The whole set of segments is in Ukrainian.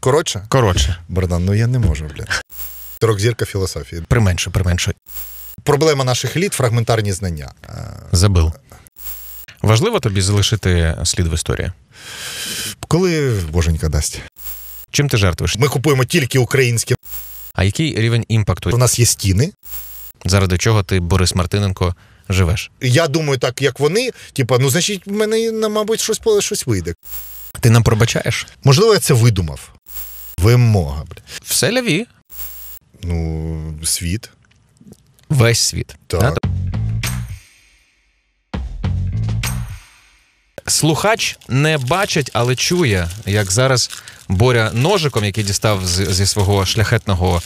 Коротше? Коротше. Богдан, ну я не можу, блядь. Рок-зірка філософії. Применше, применше. Проблема наших еліт фрагментарні знання. Забив. Важливо тобі залишити слід в історії? Коли боженька дасть. Чим ти жертвуєш? Ми купуємо тільки українські. А який рівень імпакту? У нас є стіни. Заради чого ти, Борис Мартиненко, живеш? Я думаю, так як вони, типа, ну значить, в мене, мабуть, щось щось вийде. Ти нам пробачаєш? Можливо, я це видумав. Вимога. Бля. Все ляві. Ну, світ. Весь світ. Так. Слухач не бачить, але чує, як зараз Боря ножиком, який дістав з, зі свого шляхетного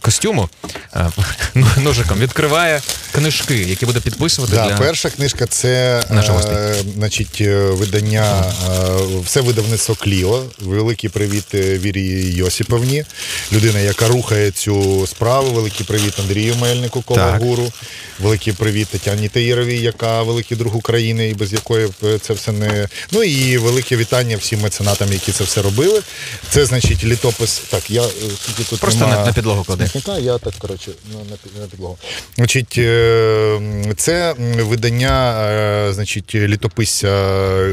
костюму, е, ножиком відкриває книжки, які буде підписувати. Да, для... Перша книжка це е, значить, видання, е, все видавництво Кліо. Великий привіт е, Вірі Йосіповні, людина, яка рухає цю справу. Великий привіт Андрію Мельнику, Кологуру. Великий привіт Тетяні Таїровій, яка великий друг України, і без якої це все не. Ну і велике вітання всім меценатам, які це все робили. Це значить літопис. Так, я тільки тут просто нема... на підлогу кладе. Я так коротше на підлогу. Значить, е, це видання, е, значить, літописця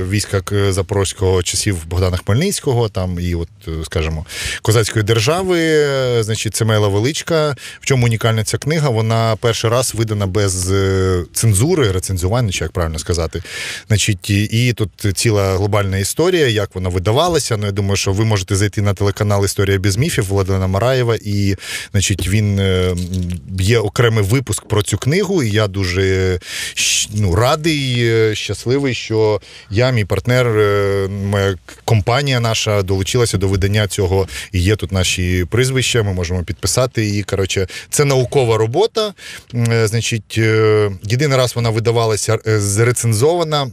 війська Запорозького часів Богдана Хмельницького, там і, от, скажімо, козацької держави. Значить, це Мела Величка. В чому унікальна ця книга? Вона перший раз видана без е, цензури, рецензування, чи як правильно сказати. Значить, і тут ціла глобальна історія, як вона видавалася. Ну, я думаю, що ви можете зайти на телеканал Історія без міфів Владлена Мараєва, і значить, він є окремий випуск про цю книгу. І я дуже ну, радий, е, щасливий, що я, мій партнер, е, моя компанія наша долучилася до видання цього. І є тут наші прізвища. Ми можемо підписати. І коротше, це наукова робота. Е, значить, єдиний раз вона видавалася зрецензована.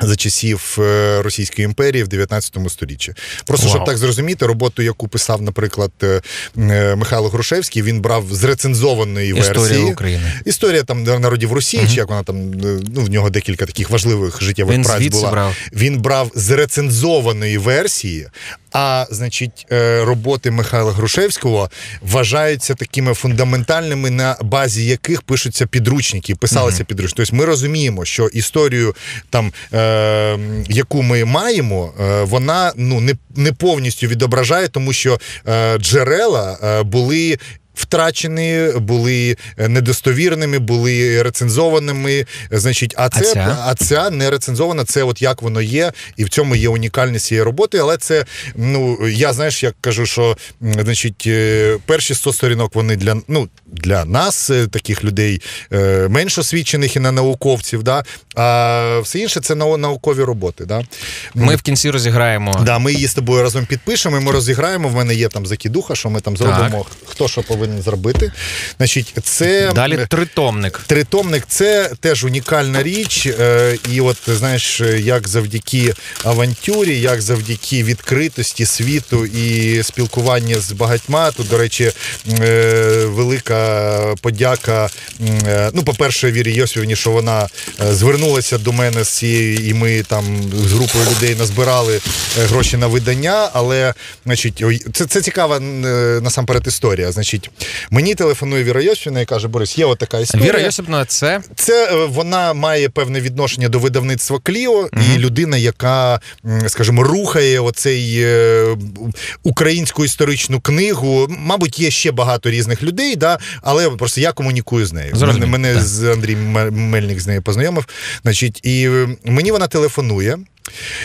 За часів е, Російської імперії в 19 сторіччі. Просто wow. щоб так зрозуміти, роботу, яку писав, наприклад, е, е, Михайло Грушевський, він брав з рецензованої Історія версії. України. Історія там народів Росії, uh-huh. чи як вона там ну в нього декілька таких важливих життєвих він праць була. Брав. Він брав з рецензованої версії, а значить, роботи Михайла Грушевського вважаються такими фундаментальними, на базі яких пишуться підручники, писалися uh-huh. підручники. Тобто ми розуміємо, що історію там. Е, яку ми маємо, е, вона ну не не повністю відображає, тому що е, джерела були втрачені, були недостовірними, були рецензованими. Значить, а це а ця, а ця не рецензована. Це от як воно є, і в цьому є унікальність цієї роботи. Але це ну я знаєш, як кажу, що значить, е, перші 100 сторінок вони для ну для нас, е, таких людей е, менш освічених і на науковців. Да? А все інше це наукові роботи. Да? Ми в кінці розіграємо. Да, Ми її з тобою разом підпишемо. Ми розіграємо. В мене є там закидуха, що ми там зробимо. Так. Хто що повинен повинен зробити. Значить, це Далі тритомник. Тритомник це теж унікальна річ. Е, і от знаєш, як завдяки авантюрі, як завдяки відкритості світу і спілкування з багатьма. Тут, до речі, е, велика подяка. Е, ну, по-перше, Вірі Йосифівні, що вона звернулася до мене з цією, і ми там з групою людей назбирали гроші на видання. Але, значить, це це цікава насамперед історія. Значить, Мені телефонує Віра Йосипівна і каже, Борис, є от така історія. Віра Йосипівна це Це е, вона має певне відношення до видавництва Кліо угу. і людина, яка, скажімо, рухає оцей е, українську історичну книгу. Мабуть, є ще багато різних людей, да, але просто я комунікую з нею. Мене, мене з Андрій Мельник з нею познайомив. Значить, і е, мені вона телефонує.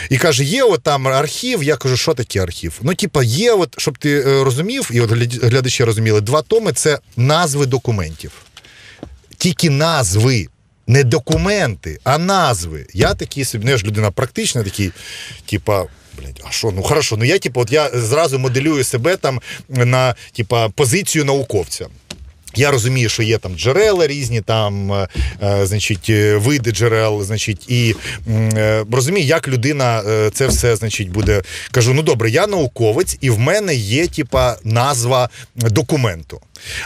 І каже, є от там архів. Я кажу, що таке архів? Ну, типа, є, от, щоб ти розумів, і от глядачі розуміли, два томи це назви документів. Тільки назви. Не документи, а назви. Я такий собі, не я ж людина практична, такий, типа, блядь, а що? Ну хорошо, ну я типу, от я зразу моделюю себе там на типа, позицію науковця. Я розумію, що є там джерела різні, там, е, е значить, е, види джерел, значить, і розумію, як людина це все значить, буде. Кажу: ну добре, я науковець, і в мене є, типа, назва документу.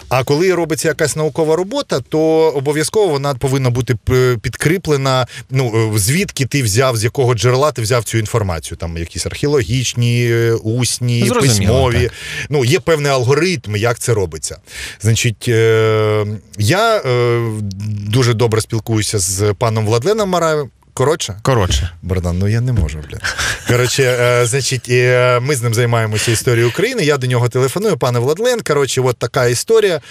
А коли робиться якась наукова робота, то обов'язково вона повинна бути підкріплена. Ну звідки ти взяв, з якого джерела ти взяв цю інформацію? Там якісь археологічні, усні, Зрозуміло, письмові. Так. Ну є певний алгоритм, як це робиться. Значить, е, я е, дуже добре спілкуюся з паном Владленом Мараєвим. Коротше? Коротше. Богдан, ну я не можу, блядь. Коротше, е, значить, е, ми з ним займаємося історією України. Я до нього телефоную, пане Владлен. Коротше, от така історія.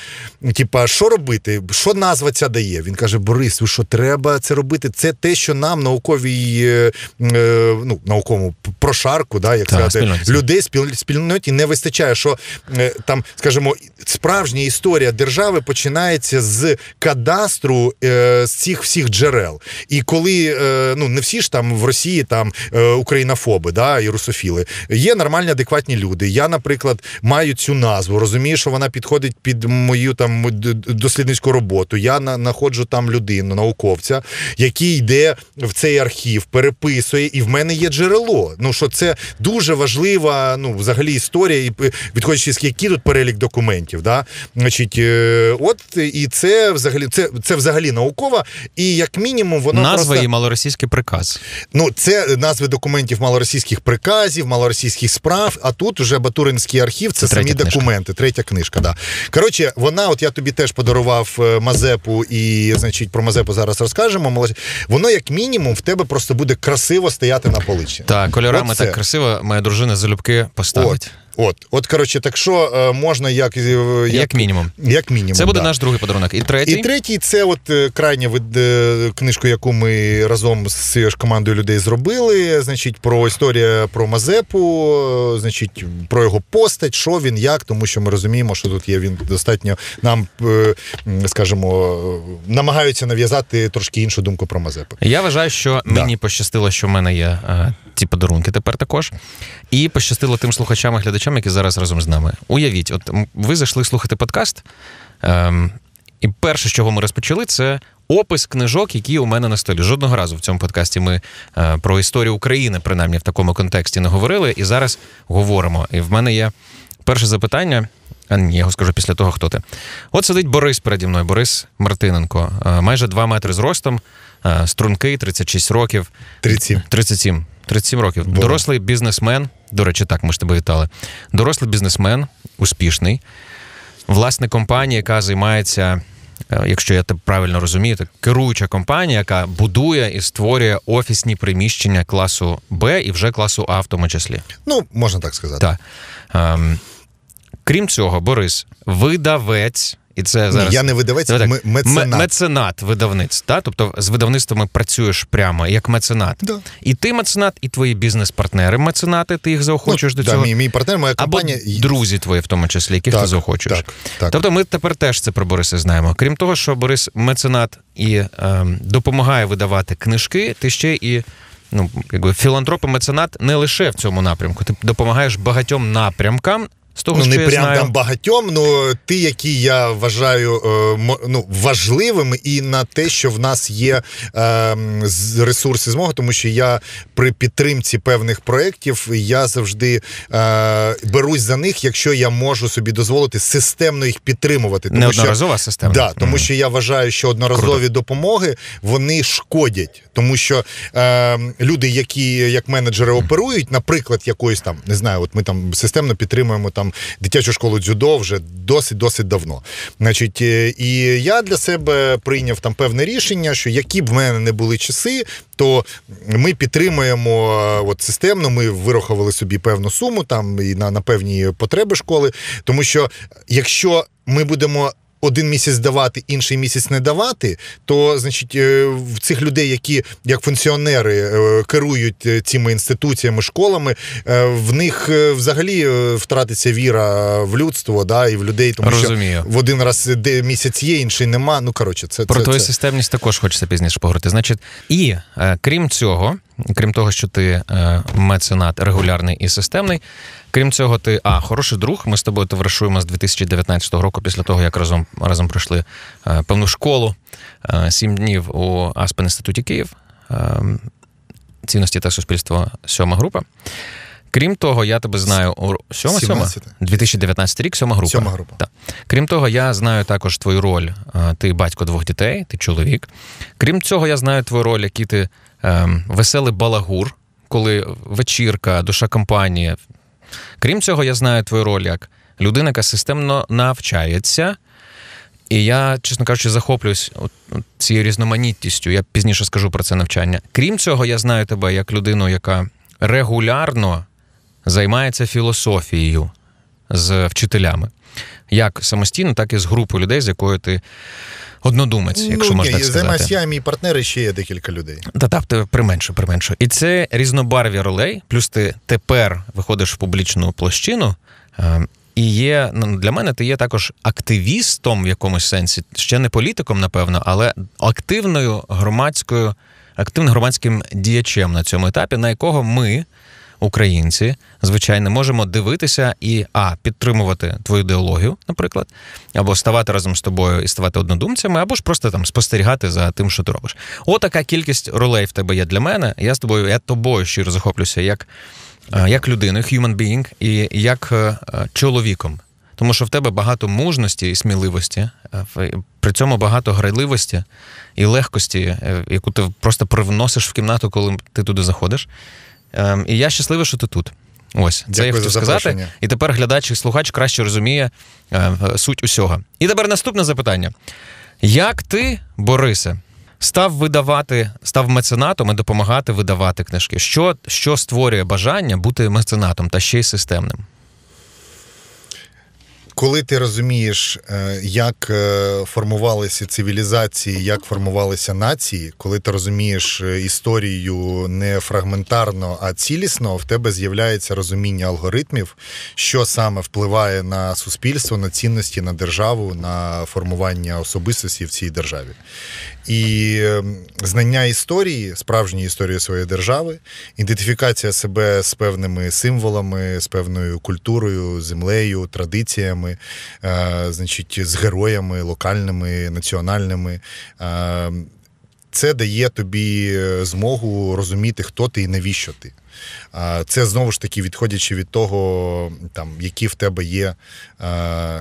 Типа, що робити? Що назва ця дає? Він каже: Борис, ви що треба це робити? Це те, що нам науковій е, е ну, науковому прошарку, да, як сказати, спільноті. людей спільноті не вистачає. Що е, там, скажімо, справжня історія держави починається з кадастру е, з цих всіх джерел. І коли ну не всі ж там в Росії там Україна русофоби, да, і русофіли. Є нормальні, адекватні люди. Я, наприклад, маю цю назву, розумію, що вона підходить під мою там дослідницьку роботу. Я знаходжу там людину, науковця, який йде в цей архів, переписує, і в мене є джерело. Ну що це дуже важлива, ну взагалі історія, і відходячи з який тут перелік документів. Да? Значить, е, от і це взагалі це це взагалі наукова, і як мінімум воно назва просто... і малоросійський приказ. Ну це назви документів малоросійських приказів, малоросійських справ. А тут вже Батуринський архів це, це самі документи. Третя книжка. Да. Коротше, вона, от я тобі теж подарував е, Мазепу, і значить про Мазепу зараз розкажемо. Воно, як мінімум, в тебе просто буде красиво стояти на поличі. Так, кольорами так красиво. Моя дружина залюбки поставить. От. От, от коротше, так що е, можна як е, як, як мінімум. Як мінімум. Це буде да. наш другий подарунок. І третій І третій це от е, крайня від книжку, яку ми разом з цією ж командою людей зробили. Значить, про історію про Мазепу, значить, про його постать, що він, як, тому що ми розуміємо, що тут є він достатньо нам, скажімо, намагаються нав'язати трошки іншу думку про Мазепу. Я вважаю, що да. мені пощастило, що в мене є ці подарунки тепер також. І пощастило тим слухачам і глядачам, які зараз разом з нами. Уявіть, от ви зайшли слухати подкаст, ем, і перше, з чого ми розпочали, це опис книжок, які у мене на столі. Жодного разу в цьому подкасті ми е, про історію України, принаймні в такому контексті, не говорили. І зараз говоримо. І в мене є перше запитання. А ні, я його скажу після того, хто ти. От сидить Борис переді мною, Борис Мартиненко, е, майже 2 метри з ростом, е, стрункий, 36 років. 37. 37. 37 років. Бо. Дорослий бізнесмен. До речі, так ми ж тебе вітали. Дорослий бізнесмен, успішний, власник компанії, яка займається. Е, якщо я тебе правильно розумію, так керуюча компанія, яка будує і створює офісні приміщення класу Б і вже класу А в тому числі. Ну, можна так сказати. Так. Ем, Крім цього, Борис, видавець і це зараз Ні, я не видавець, так, меценат. меценат видавниць. Та? Тобто з видавництвами працюєш прямо як меценат. Да. І ти меценат, і твої бізнес-партнери меценати, ти їх заохочуєш ну, до цього. Мій, мій партнер, моя компанія. Або друзі твої, в тому числі, яких так, ти заохочуєш. Так, так. Тобто ми тепер теж це про Бориса знаємо. Крім того, що Борис меценат і е, допомагає видавати книжки, ти ще і. Ну, якби філантроп і меценат не лише в цьому напрямку. Ти допомагаєш багатьом напрямкам, з того, ну, що не я прям знаю. там багатьом, ну ті, які я вважаю е, ну, важливими, і на те, що в нас є е, ресурси змоги, тому що я при підтримці певних проєктів я завжди е, берусь за них, якщо я можу собі дозволити системно їх підтримувати. Тому Неодноразова система. Да, тому mm. що я вважаю, що одноразові Круто. допомоги вони шкодять, тому що е, люди, які як менеджери оперують, наприклад, якоюсь там не знаю, от ми там системно підтримуємо там там дитячу школу дзюдо вже досить досить давно. Значить, е, і я для себе прийняв там певне рішення, що які б в мене не були часи, то ми підтримуємо е, от системно. Ми вирахували собі певну суму там і на, на певні потреби школи, тому що якщо ми будемо один місяць давати, інший місяць не давати, то значить е, в цих людей, які як функціонери е, керують е, цими інституціями, школами, в них взагалі втратиться віра в людство, да, і в людей, тому Розумію. що в один раз де місяць є, інший нема. Ну коротше, це про це, твою це. системність також хочеться пізніше поговорити. Значить, і крім цього, крім того, що ти меценат регулярний і системний. Крім цього, ти а хороший друг. Ми з тобою товаришуємо з 2019 року, після того як разом разом пройшли е, певну школу е, сім днів у Аспен інституті Київ. Е, цінності та суспільство сьома група. Крім того, я тебе знаю у 7 17. 2019 рік, сьома група. Сьома група. Так. Крім того, я знаю також твою роль. Ти батько двох дітей, ти чоловік. Крім цього, я знаю твою роль, який ти ем, веселий балагур, коли вечірка, душа компанії. Крім цього, я знаю твою роль як людина, яка системно навчається. І я, чесно кажучи, захоплююсь цією різноманітністю. Я пізніше скажу про це навчання. Крім цього, я знаю тебе як людину, яка регулярно займається філософією з вчителями. Як самостійно, так і з групою людей, з якою ти однодумець, якщо ну, можна ні, так сказати. займаюся я, мій партнер і ще є декілька людей. Та так, ти применшу, применшу. І це різнобарві ролей, плюс ти тепер виходиш в публічну площину. е, І є ну, для мене ти є також активістом в якомусь сенсі, ще не політиком, напевно, але активною громадською, активним громадським діячем на цьому етапі, на якого ми, українці, звичайно, можемо дивитися і а підтримувати твою ідеологію, наприклад, або ставати разом з тобою і ставати однодумцями, або ж просто там спостерігати за тим, що ти робиш. Отака кількість ролей в тебе є для мене. Я з тобою, я тобою щиро захоплюся як, е, як людиною, human being, і як е, чоловіком. Тому що в тебе багато мужності і сміливості, е, при цьому багато грайливості і легкості, яку ти просто привносиш в кімнату, коли ти туди заходиш. Ем, І я щасливий, що ти тут. Ось, це Дякую я хотів за сказати. І тепер глядач і слухач краще розуміє е, суть усього. І тепер наступне запитання: як ти, Борисе, став видавати, став меценатом і допомагати видавати книжки? Що, що створює бажання бути меценатом та ще й системним? Коли ти розумієш, е, як е, формувалися цивілізації, як формувалися нації, коли ти розумієш е, історію не фрагментарно, а цілісно, в тебе з'являється розуміння алгоритмів, що саме впливає на суспільство, на цінності, на державу, на формування особистості в цій державі. І е, знання історії, справжньої історії своєї держави, ідентифікація себе з певними символами, з певною культурою, землею, традиціями, е, значить, з героями локальними, національними. Е, це дає тобі змогу розуміти, хто ти і навіщо ти. Це знову ж таки відходячи від того, там, які в тебе є е,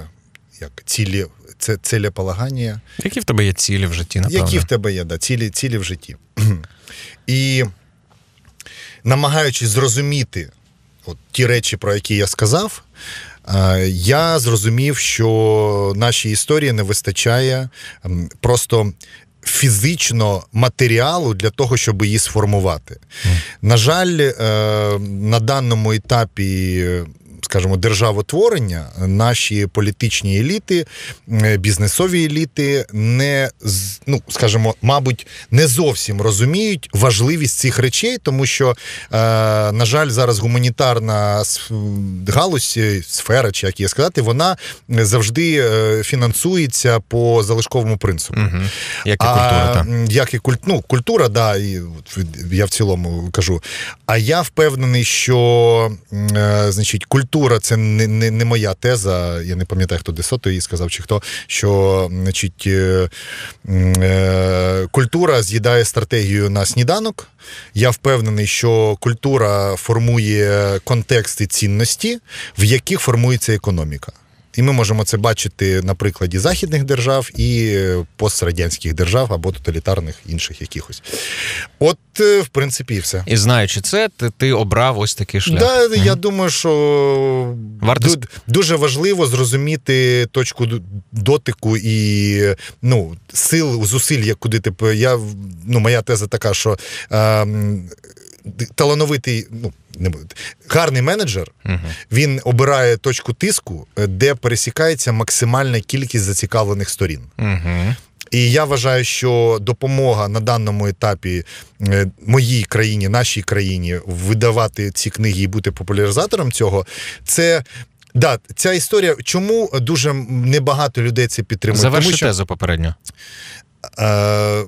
як, цілі, це целеполагання, Які в тебе є цілі в житті, напевно? які в тебе є, да, цілі, цілі в житті. І намагаючись зрозуміти от, ті речі, про які я сказав, е, я зрозумів, що нашій історії не вистачає просто. Фізично матеріалу для того, щоб її сформувати. На жаль, е, на даному етапі, скажімо, державотворення, наші політичні еліти, е, бізнесові еліти не ну, скажімо, мабуть, не зовсім розуміють важливість цих речей, тому що, е, на жаль, зараз гуманітарна галузь, е, сфера, чи як її сказати, вона завжди фінансується по залишковому принципу. Угу. Як і культура, так. Як і куль... ну, культура, да, і я в цілому кажу. А я впевнений, що значить, культура це не, не, не моя теза. Я не пам'ятаю, хто Десото її сказав, чи хто, що значить, е, е, культура з'їдає стратегію на сніданок. Я впевнений, що культура формує контексти цінності, в яких формується економіка. І ми можемо це бачити на прикладі західних держав і е, пострадянських держав або тоталітарних інших якихось. От, е, в принципі, і все. І знаючи це, ти, ти обрав ось такий шлях. Да, Мгм. Я думаю, що Варто дуже важливо зрозуміти точку дотику і ну, сил, зусиль, як куди ти. Я, ну, моя теза така, що е, талановитий, ну, не гарний менеджер, Мгм. він обирає точку тиску, е, де пересікається максимальна кількість зацікавлених сторін. Угу. І я вважаю, що допомога на даному етапі е, моїй країні, нашій країні видавати ці книги і бути популяризатором цього, це. Да, ця історія, чому дуже небагато людей це підтримує? Заверши Тому що тезу попередньо. е,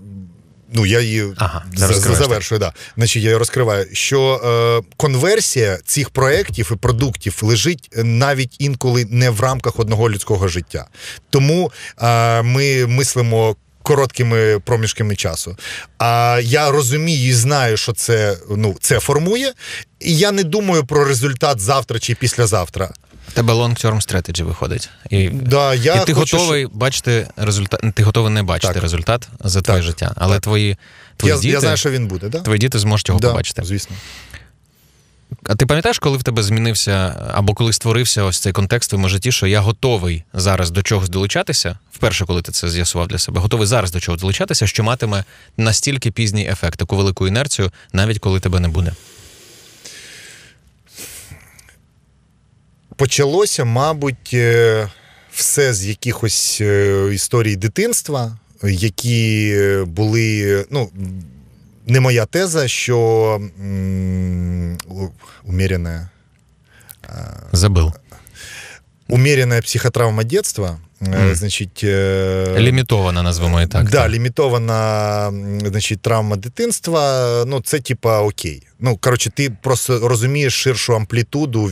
ну, я її Ага, завершую. Да. Значить, я її розкриваю, що е, конверсія цих проєктів і продуктів лежить навіть інколи не в рамках одного людського життя. Тому е, ми мислимо. короткими проміжками часу. А я розумію і знаю, що це ну, це формує, і я не думаю про результат завтра чи післязавтра. В тебе long-term strategy виходить. І, Да, я і ти хочу, готовий щоб- бачити результат. Ти готовий не бачити Так. результат за твоє Так. життя. Але твої, твої Я, діти, я знаю, що він буде, да? твої діти зможуть його да, побачити. Звісно. А ти пам'ятаєш, коли в тебе змінився або коли створився ось цей контекст в твоєму житті, що я готовий зараз до чогось долучатися? Вперше, коли ти це з'ясував для себе, готовий зараз до чогось долучатися, що матиме настільки пізній ефект, таку велику інерцію, навіть коли тебе не буде. Почалося, мабуть, е, все з якихось е, історій дитинства, які були. ну, Не моя теза, що уміряне умеренная, Забив. умеренная психотравма детства, э, значить, э, Лімітована, назвемо і так. да, так. лімітована значить, травма дитинства. Ну, це типа окей. Ну, коротше, ти просто розумієш ширшу амплітуду.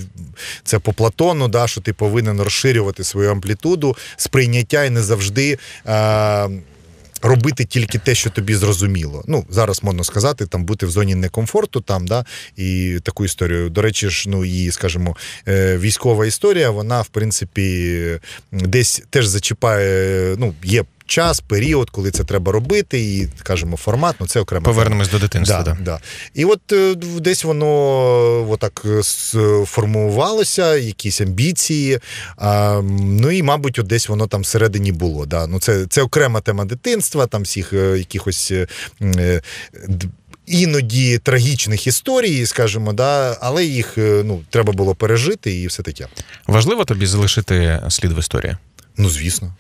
Це по Платону, да, що ти повинен розширювати свою амплітуду сприйняття і не завжди. Е- Робити тільки те, що тобі зрозуміло. Ну, зараз можна сказати, там бути в зоні некомфорту, там, да, і таку історію. До речі ж, ну і, скажімо, е, військова історія, вона, в принципі, десь теж зачіпає, ну, є час, період, коли це треба робити, і, скажімо, формат, ну це окремо. Повернемось до дитинства. Да, Да. да. І от е, десь воно отак е, сформувалося, якісь амбіції. А, ну і, мабуть, от десь воно там всередині було. Да. Ну, це, це окрема тема дитинства, там всіх е, якихось. е, е, Іноді трагічних історій, скажімо, да, але їх е, ну, треба було пережити і все таке. Важливо тобі залишити слід в історії. Ну, звісно.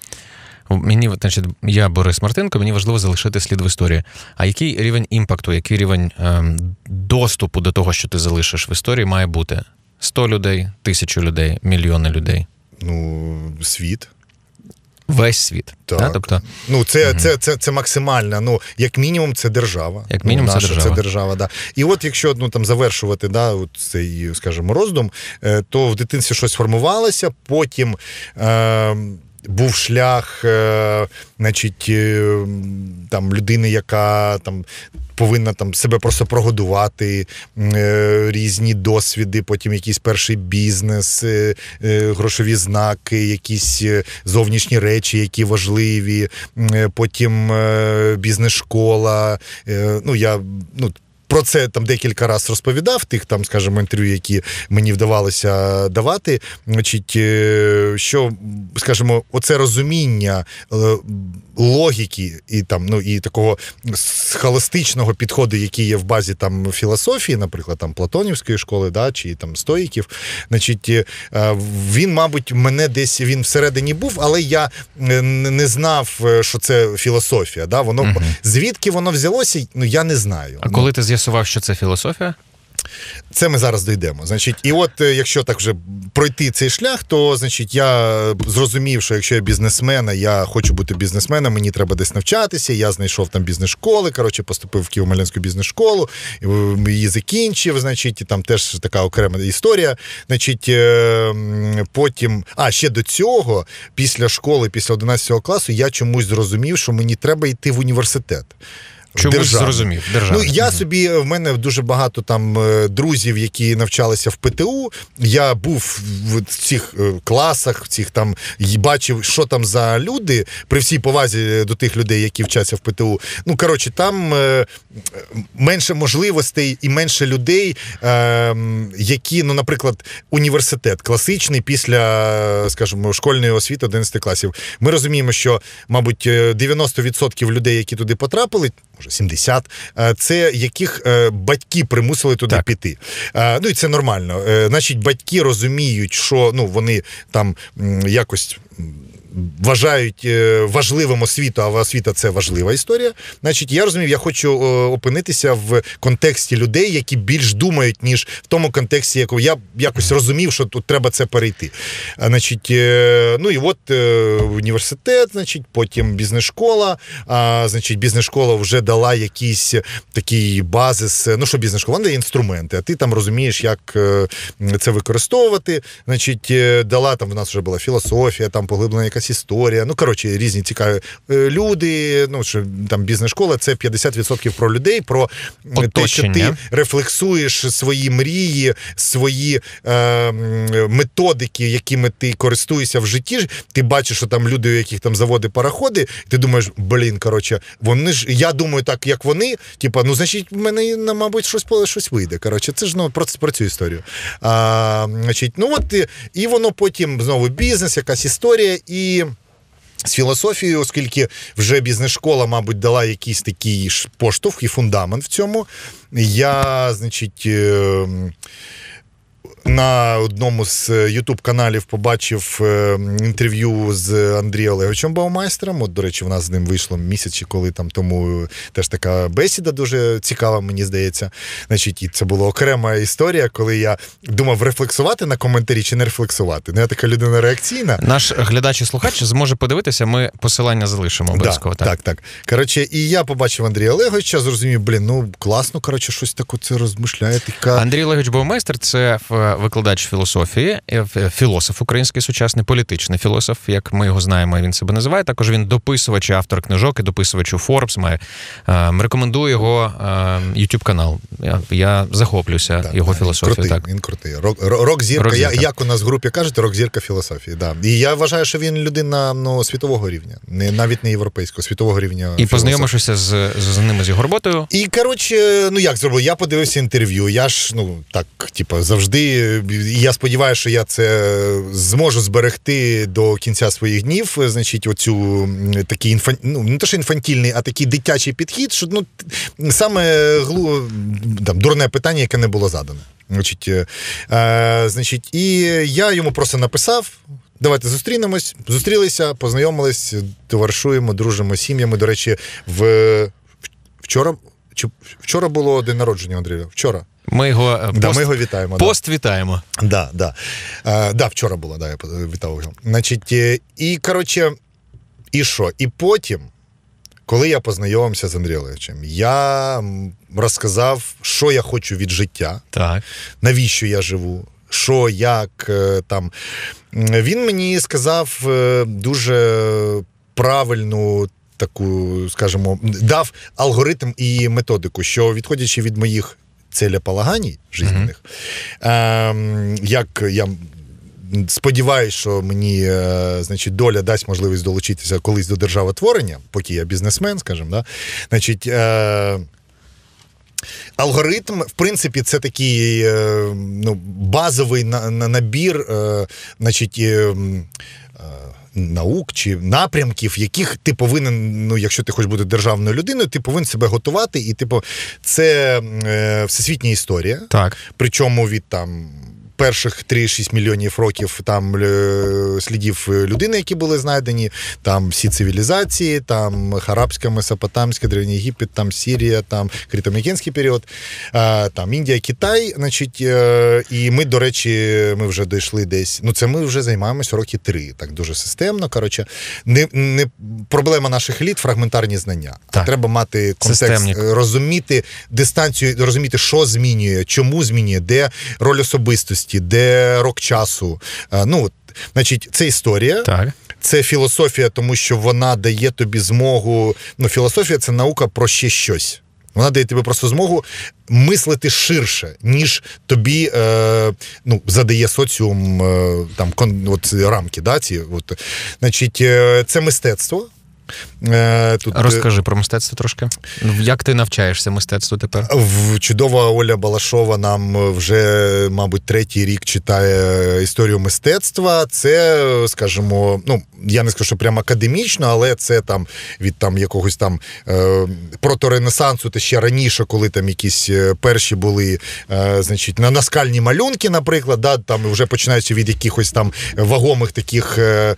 Мені, значить, я Борис Мартинко, мені важливо залишити слід в історії. А який рівень імпакту, який рівень ем, доступу до того, що ти залишиш в історії, має бути? 100 людей, тисячу людей, мільйони людей. Ну, світ. Весь світ. Так. Да? Тобто, Ну, це, це, це, це максимально. Ну, як мінімум, це держава. Як мінімум, ну, це держава. Це держава, да. І от якщо ну, там, завершувати да, от цей, скажімо, роздум, е, то в дитинстві щось формувалося, потім. Е, був шлях, е, значить, е, там людини, яка там повинна там себе просто прогодувати, е, різні досвіди, потім якийсь перший бізнес, е, е, грошові знаки, якісь е, зовнішні речі, які важливі, потім бізнес-школа. Ну, я, ну, про це там декілька разів розповідав, тих там, скажімо, інтерв'ю, які мені вдавалося давати. Значить, е, що, скажімо, оце розуміння е, логіки і там, ну і такого схоластичного підходу, який є в базі там філософії, наприклад, там Платонівської школи, да, чи там стоїків, значить, е, він, мабуть, мене десь він всередині був, але я не знав, що це філософія. Да? Воно Мгм. звідки воно взялося, ну я не знаю. а коли ти з'ясував, що це філософія, Це ми зараз дійдемо. Значить, і от е, якщо так вже пройти цей шлях, то значить я зрозумів, що якщо я бізнесмен, я хочу бути бізнесменом, мені треба десь навчатися. Я знайшов там бізнес-школи. Коротше, поступив в Києво-Малянську бізнес-школу, її закінчив. Значить, і там теж така окрема історія. Значить, е, потім, а ще до цього, після школи, після 11 класу, я чомусь зрозумів, що мені треба йти в університет. Чомусь Державний. зрозумів? Ну, я собі в мене дуже багато там е, друзів, які навчалися в ПТУ. Я був в цих е, класах, в цих там і бачив, що там за люди при всій повазі до тих людей, які вчаться в ПТУ. Ну коротше, там е, менше можливостей і менше людей, е, які, ну, наприклад, університет класичний після, скажімо, школьної освіти 11 класів. Ми розуміємо, що, мабуть, е, 90% людей, які туди потрапили, може 70, е, це яких е, батьки примусили туди Так. піти. Е, Ну і це нормально. Значить, батьки розуміють, що ну вони там якось. Вважають е, важливим освіту, а освіта це важлива історія. Значить, я розумів, я хочу е, опинитися в контексті людей, які більш думають, ніж в тому контексті, якого я якось розумів, що тут треба це перейти. Значить, е, ну і от університет, значить, потім бізнес-школа. А, значить, бізнес-школа вже дала якийсь такий базис. Ну, що бізнес-школа? Вона дає інструменти, а ти там розумієш, як це використовувати. Значить, дала там в нас вже була філософія, там поглиблена якась якась історія. Ну, коротше, різні цікаві е, люди. Ну, що там бізнес-школа це 50% про людей, про Оточення. те, що ти рефлексуєш свої мрії, свої е, методики, якими ти користуєшся в житті. Ти бачиш, що там люди, у яких там заводи пароходи, ти думаєш, блін, коротше, вони ж я думаю, так як вони, типа, ну значить, в мене мабуть щось щось вийде. Коротше, це ж ну про, про цю історію. А, значить, ну от і, і воно потім знову бізнес, якась історія і. З філософією, оскільки вже бізнес-школа, мабуть, дала якийсь такий поштовх і фундамент в цьому, я, значить, ем, на одному з Ютуб каналів побачив е, інтерв'ю з Андрієм Олеговичем Баумайстером. От, до речі, в нас з ним вийшло місяць чи коли там тому теж така бесіда дуже цікава, мені здається. Значить, і це була окрема історія, коли я думав рефлексувати на коментарі чи не рефлексувати. Ну, я така людина реакційна. Наш глядач і слухач зможе подивитися, ми посилання залишимо обов'язково. Да, так, так. так. Коротше, і я побачив Андрія Олеговича, зрозумів, блін, ну класно, коротше, щось таке це розмишляє. Така... Андрій Олегович Баумайстер це викладач філософії, е, е, філософ український сучасний, політичний філософ, як ми його знаємо, він себе називає. Також він дописувач, автор книжок і дописувач у Forbes має. Ем, рекомендую його youtube ем, канал. Я я захоплююся так, його філософією. Крутий, так. Він крутий. Рок я, як у нас в групі кажуть, рок-зірка філософії. Да. І я вважаю, що він людина ну, світового рівня, не навіть не європейського, світового рівня. І познайомившися з, з ними з його роботою. І коротше, ну як зробив? Я подивився інтерв'ю. Я ж ну так, типу, завжди я сподіваюся, що я це зможу зберегти до кінця своїх днів. Значить, оцю такий інфан... ну, не то, що інфантільний, а такий дитячий підхід, що ну саме глу там дурне питання, яке не було задане. Значить, е, е, значить, і я йому просто написав. Давайте зустрінемось, зустрілися, познайомились, товаришуємо, дружимо сім'ями. До речі, в вчора чи вчора було день народження Андрія? Вчора. Ми його пост, да, ми його вітаємо. Пост да. вітаємо. Да, да. А, да, вчора було, да, я вітав його. Значить, е, і коротше, і що? І потім, коли я познайомився з Андрієм Олеговичем, я розказав, що я хочу від життя, так. навіщо я живу, що, як е, там. Він мені сказав е, дуже правильну. Таку, скажімо, дав алгоритм і методику, що відходячи від моїх целеполаганій жизненних. Mm-hmm. Е, як я сподіваюся, що мені е, значить, доля дасть можливість долучитися колись до державотворення, поки я бізнесмен, скажімо, да? значить. Е, Алгоритм, в принципі, це такий е, ну, базовий набір, е, значить, е, наук чи напрямків, яких ти повинен, ну якщо ти хочеш бути державною людиною, ти повинен себе готувати. І, типу, це е, всесвітня історія. Так. Причому від там перших 3-6 мільйонів років там е, слідів людини, які були знайдені, там всі цивілізації, там Харабська, Месопотамська, Древній Єгипет, там Сірія, там Критомікенський період, там Індія, Китай. Значить, е, І ми, до речі, ми вже дійшли десь. Ну, це ми вже займаємося роки три, так дуже системно. Коротше, не не проблема наших еліт фрагментарні знання. Так. А треба мати контекст, Системник. розуміти дистанцію, розуміти, що змінює, чому змінює, де роль особистості творчості, де рок часу. Ну, значить, це історія. Так. Це філософія, тому що вона дає тобі змогу. Ну, філософія це наука про ще щось. Вона дає тобі просто змогу мислити ширше, ніж тобі е, ну, задає соціум е, там кон, от, рамки. Да, ці, от. Значить, е, Це мистецтво. Е, тут... Розкажи про мистецтво трошки. Як ти навчаєшся мистецтву тепер? Чудова Оля Балашова нам вже, мабуть, третій рік читає історію мистецтва. Це, скажімо, ну я не скажу, що прямо академічно, але це там від там якогось там е, проторенесансу, та ще раніше, коли там якісь е, перші були, е, значить, на наскальні малюнки, наприклад, да, там вже починаючи від якихось там вагомих таких е,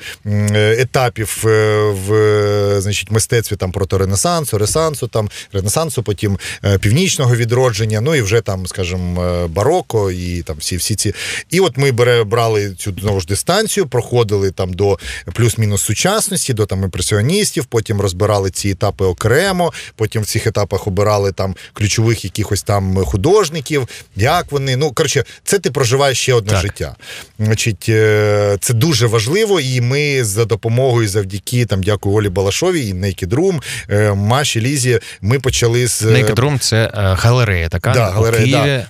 етапів в е, значить, мистецтві там проторенесансу, ресансу, там ренесансу, потім е, північного відродження, ну і вже там, скажімо, е, бароко і там всі всі ці. І от ми брали цю знову ж дистанцію, проходили там до плюс-мінус сучасності, до там імпресіоністів, потім розбирали ці етапи окремо, потім в цих етапах обирали там ключових якихось там художників, як вони. Ну, коротше, це ти проживаєш ще одне Так. життя. Значить, е, це дуже важливо, і ми за допомогою, завдяки там, дякую Олі Балашовій і Naked Room, е, Маші Лізі, ми почали з. Naked Room – це е, галерея така Да, у галерея, Києві. Е,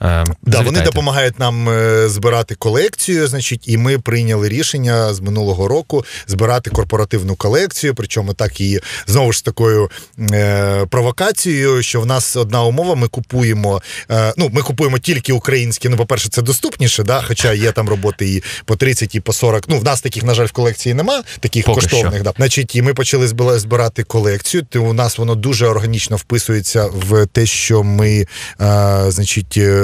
Да, вони допомагають нам е, збирати колекцію. Значить, і ми прийняли рішення з минулого року збирати корпоративну колекцію. Причому так і знову ж такою е, провокацією, що в нас одна умова: ми купуємо. Е, ну, ми купуємо тільки українські. Ну, по-перше, це доступніше, да, хоча є там роботи і по 30, і по 40. Ну, в нас таких, на жаль, в колекції нема, таких Поки коштовних. що. Да. Значить, і ми почали збирати колекцію. То у нас воно дуже органічно вписується в те, що ми, е, значить, е,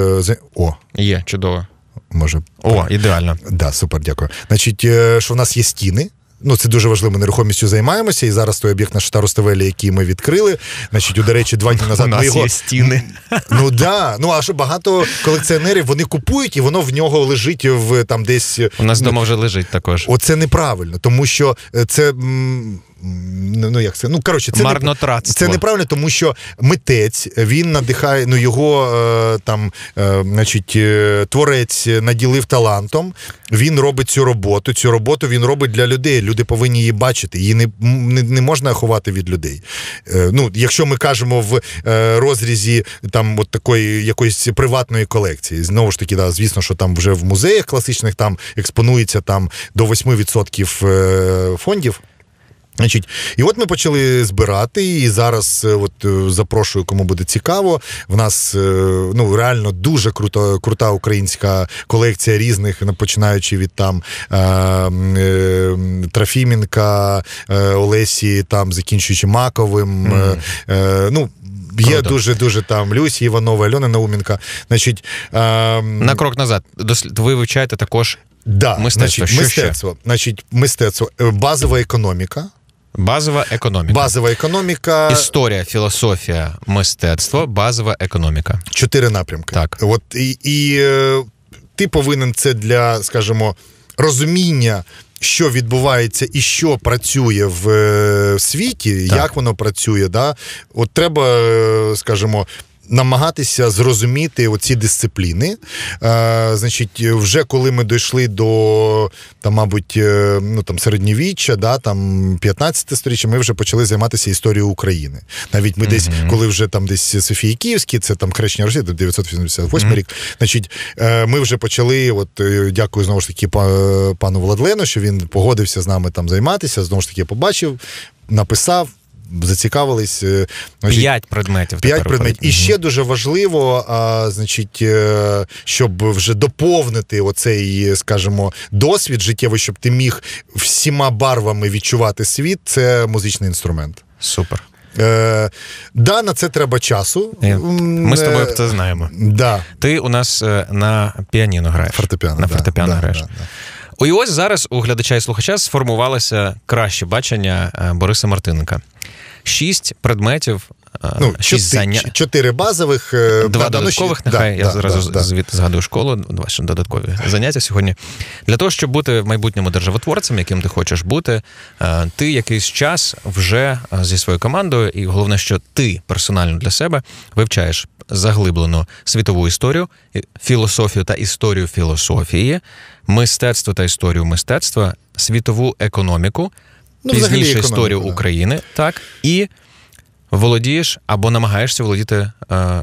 о, Є, чудово. може. О, ідеально. Да, супер, дякую. Значить, е, що в нас є стіни. Ну, це дуже важливо. Ми нерухомістю займаємося. І зараз той об'єкт на Штаруставелі, який ми відкрили. Значить, у, до речі, два дні назад У ми його. є стіни. Ну да. Ну а що багато колекціонерів вони купують, і воно в нього лежить в там десь. У нас вдома вже лежить також. Оце неправильно, тому що е, це. м, Ну, ну як це? Ну коротше, це не- Марнотратство. це неправильно, тому що митець він надихає. Ну його е, там, е, значить, е, творець наділив талантом. Він робить цю роботу. Цю роботу він робить для людей. Люди повинні її бачити. Її не, не, не можна ховати від людей. Е, ну, якщо ми кажемо в е, розрізі там от такої якоїсь приватної колекції, знову ж таки, да, звісно, що там вже в музеях класичних там експонується там до 8% е, фондів. Значить, і от ми почали збирати, і зараз е, от е, запрошую, кому буде цікаво. В нас е, ну реально дуже круто, крута українська колекція різних, починаючи від там Трофіменка, е, Олесі, там закінчуючи Маковим. Е, ну, Є дуже дуже там Люсі Іванова, Альона Науменка. Значить, е, На крок назад. Дослід... Ви вивчаєте також да, мистецтво. Значить, Що мистецтво. Значить, мистецтво, базова економіка. Базова економіка. Базова економіка. Історія, філософія, мистецтво, базова економіка. Чотири напрямки. Так. От і, і е, ти повинен це для, скажімо, розуміння. Що відбувається і що працює в е, світі, Так. як воно працює, да? от треба, е, скажімо, намагатися зрозуміти оці дисципліни. Е, значить, вже коли ми дійшли до там, мабуть, е, ну там середньовіччя, да, там 15 сторіччя, ми вже почали займатися історією України. Навіть ми десь, коли вже там десь Софії Київські, це там хрещення Росії, 988 рік. Значить, е, ми вже почали. От е, дякую знову ж таки па- пану Владлену, що він погодився з нами там займатися. Знову ж таки, побачив, написав. Зацікавились е, значить, П'ять предметів. П'ять предметів. І ще дуже важливо, а, значить, е, щоб вже доповнити оцей, скажімо, досвід життєвий, щоб ти міг всіма барвами відчувати світ, це музичний інструмент. Супер. Е, да, на це треба часу. Ми з тобою е, це знаємо. Да, Ти у нас на піаніно граєш. фортепіано. На да, фортепіано да, граєш. да, да. І ось зараз у глядача і слухача сформувалося краще бачення Бориса Мартиненка. Шість предметів, е, Ну, шість чотири, занять. чотири базових. е, Два да, да, додаткових, нехай да, я да, зразу да, да. звідти згадую школу, два ще додаткові заняття сьогодні. Для того, щоб бути в майбутньому державотворцем, яким ти хочеш бути, е, ти якийсь час вже зі своєю командою, і головне, що ти персонально для себе вивчаєш заглиблену світову історію, філософію та історію філософії, мистецтво та історію мистецтва, світову економіку, Ну, пізніше історію да. України, так і. Володієш або намагаєшся володіти е,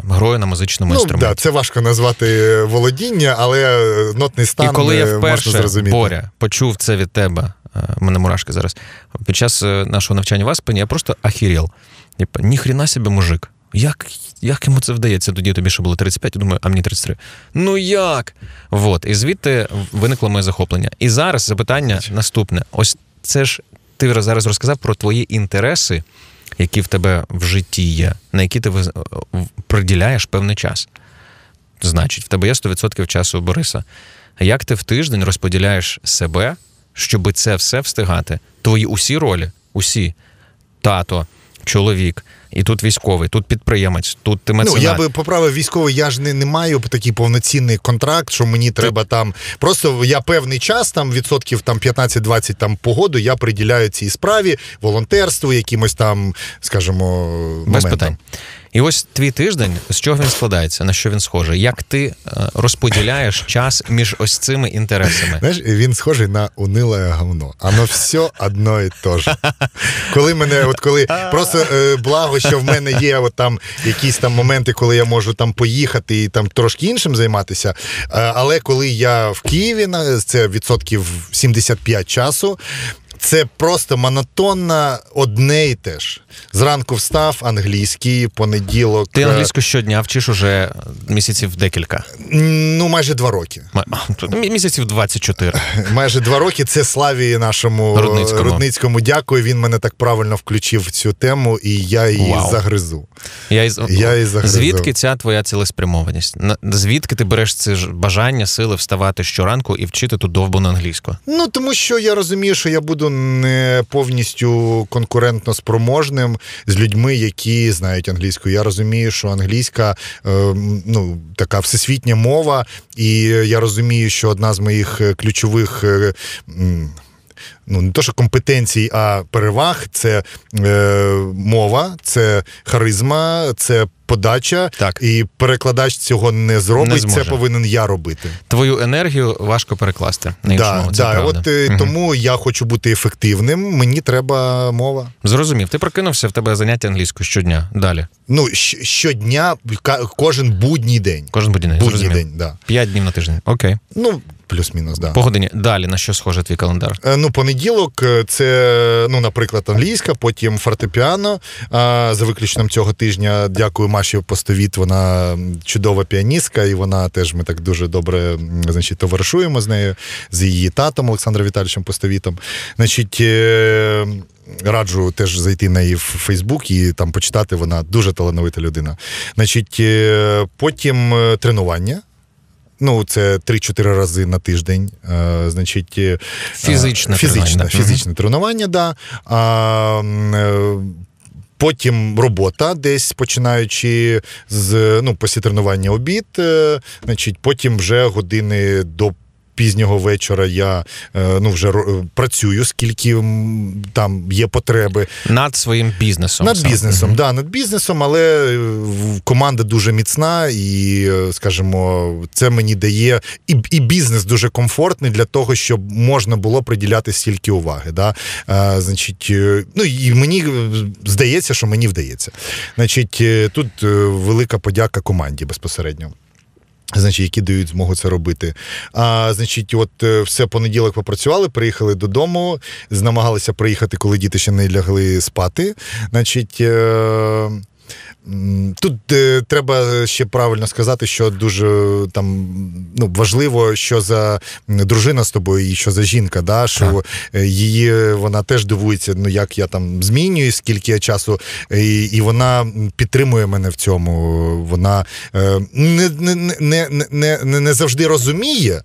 грою на музичному Ну, інструменті. да, це важко назвати володіння, але е, нотний стан І коли я е, можна вперше зрозуміти. Боря почув це від тебе, е, мене мурашки зараз. Під час е, нашого навчання в Аспені я просто ахіріл. Типа, ніхрена себе мужик. Як, як йому це вдається? Тоді тобі ще було 35, я думаю, а мені 33. Ну як? Вот. І звідти виникло моє захоплення. І зараз запитання наступне: ось це ж ти зараз розказав про твої інтереси, які в тебе в житті є, на які ти приділяєш певний час. Значить, в тебе є 100% часу Бориса. А Як ти в тиждень розподіляєш себе, щоб це все встигати? Твої усі ролі, усі тато, чоловік. І тут військовий, тут підприємець, тут ти меценат. Ну, я би поправив військовий, я ж не, не маю такий повноцінний контракт, що мені треба там. Просто я певний час, там відсотків там 15-20 там погоду, я приділяю цій справі, волонтерству, якимось там, скажімо, Без моментам. питань. І ось твій тиждень, з чого він складається, на що він схожий? Як ти е, розподіляєш час між ось цими інтересами? Знаєш, він схожий на униле говно. Оно все одно і те ж. Коли мене, от коли просто е, благо, що в мене є от там якісь там моменти, коли я можу там поїхати і там трошки іншим займатися. Е, але коли я в Києві, це відсотків 75 часу. Це просто монотонно одне і те ж. Зранку встав англійський, понеділок. Ти е, англійську щодня вчиш уже місяців декілька. Ну, майже два роки. Місяців 24. Майже два роки. Це Славі нашому Рудницькому. Рудницькому дякую. Він мене так правильно включив в цю тему, і я її Вау. загризу. Я із... Я і загризав. Звідки ця твоя цілеспрямованість? Звідки ти береш це бажання, сили вставати щоранку і вчити ту довбану англійську? Ну тому що я розумію, що я буду не повністю конкурентно спроможним з людьми, які знають англійську. Я розумію, що англійська е, ну така всесвітня мова, і я розумію, що одна з моїх е, ключових. е, Ну, не то, що компетенцій, а переваг це е, мова, це харизма, це подача. Так. І перекладач цього не зробить. Не це повинен я робити. Твою енергію важко перекласти на іншу Да, мову. Це да. От Мгм. тому я хочу бути ефективним. Мені треба мова. Зрозумів. Ти прокинувся в тебе заняття англійською щодня. Далі. Ну щодня, кожен будній день. Кожен будній день. Будній день, да. П'ять днів на тиждень. Окей. Ну плюс-мінус, да. По годині. Далі на що схоже твій календар? Е, Ну, понеділок е, це, ну, наприклад, англійська, потім фортепіано. А за виключенням цього тижня дякую Маші Постовіт. Вона чудова піаністка, і вона теж ми так дуже добре значить, товаришуємо з нею, з її татом Олександром Віталійовичем Постовітом. Значить. е, Раджу теж зайти на її в Фейсбук і там почитати. Вона дуже талановита людина. Значить, потім тренування. Ну, це 3-4 рази на тиждень. А, значить, е, Фізичне е, фізичне, тренування, фізичне тренування, да. А, е, Потім робота, десь починаючи з ну, після тренування обід, е, значить, потім вже години до. Пізнього вечора я е, ну вже працюю, скільки там є потреби. Над своїм бізнесом. Над сам. бізнесом, Мгм. да, над бізнесом, але е, команда дуже міцна, і, е, скажімо, це мені дає і, і бізнес дуже комфортний для того, щоб можна було приділяти стільки уваги. Да? А, значить, ну і мені здається, що мені вдається. Значить, тут велика подяка команді безпосередньо. Значить, які дають змогу це робити. А значить, от е, все понеділок попрацювали, приїхали додому, намагалися приїхати, коли діти ще не лягли спати. Значить. Е- Тут е, треба ще правильно сказати, що дуже там ну, важливо, що за дружина з тобою і що за жінка, да, що е, її вона теж дивується, ну як я там змінюю, скільки я часу, і, і вона підтримує мене в цьому. Вона е, не, не, не, не, не завжди розуміє.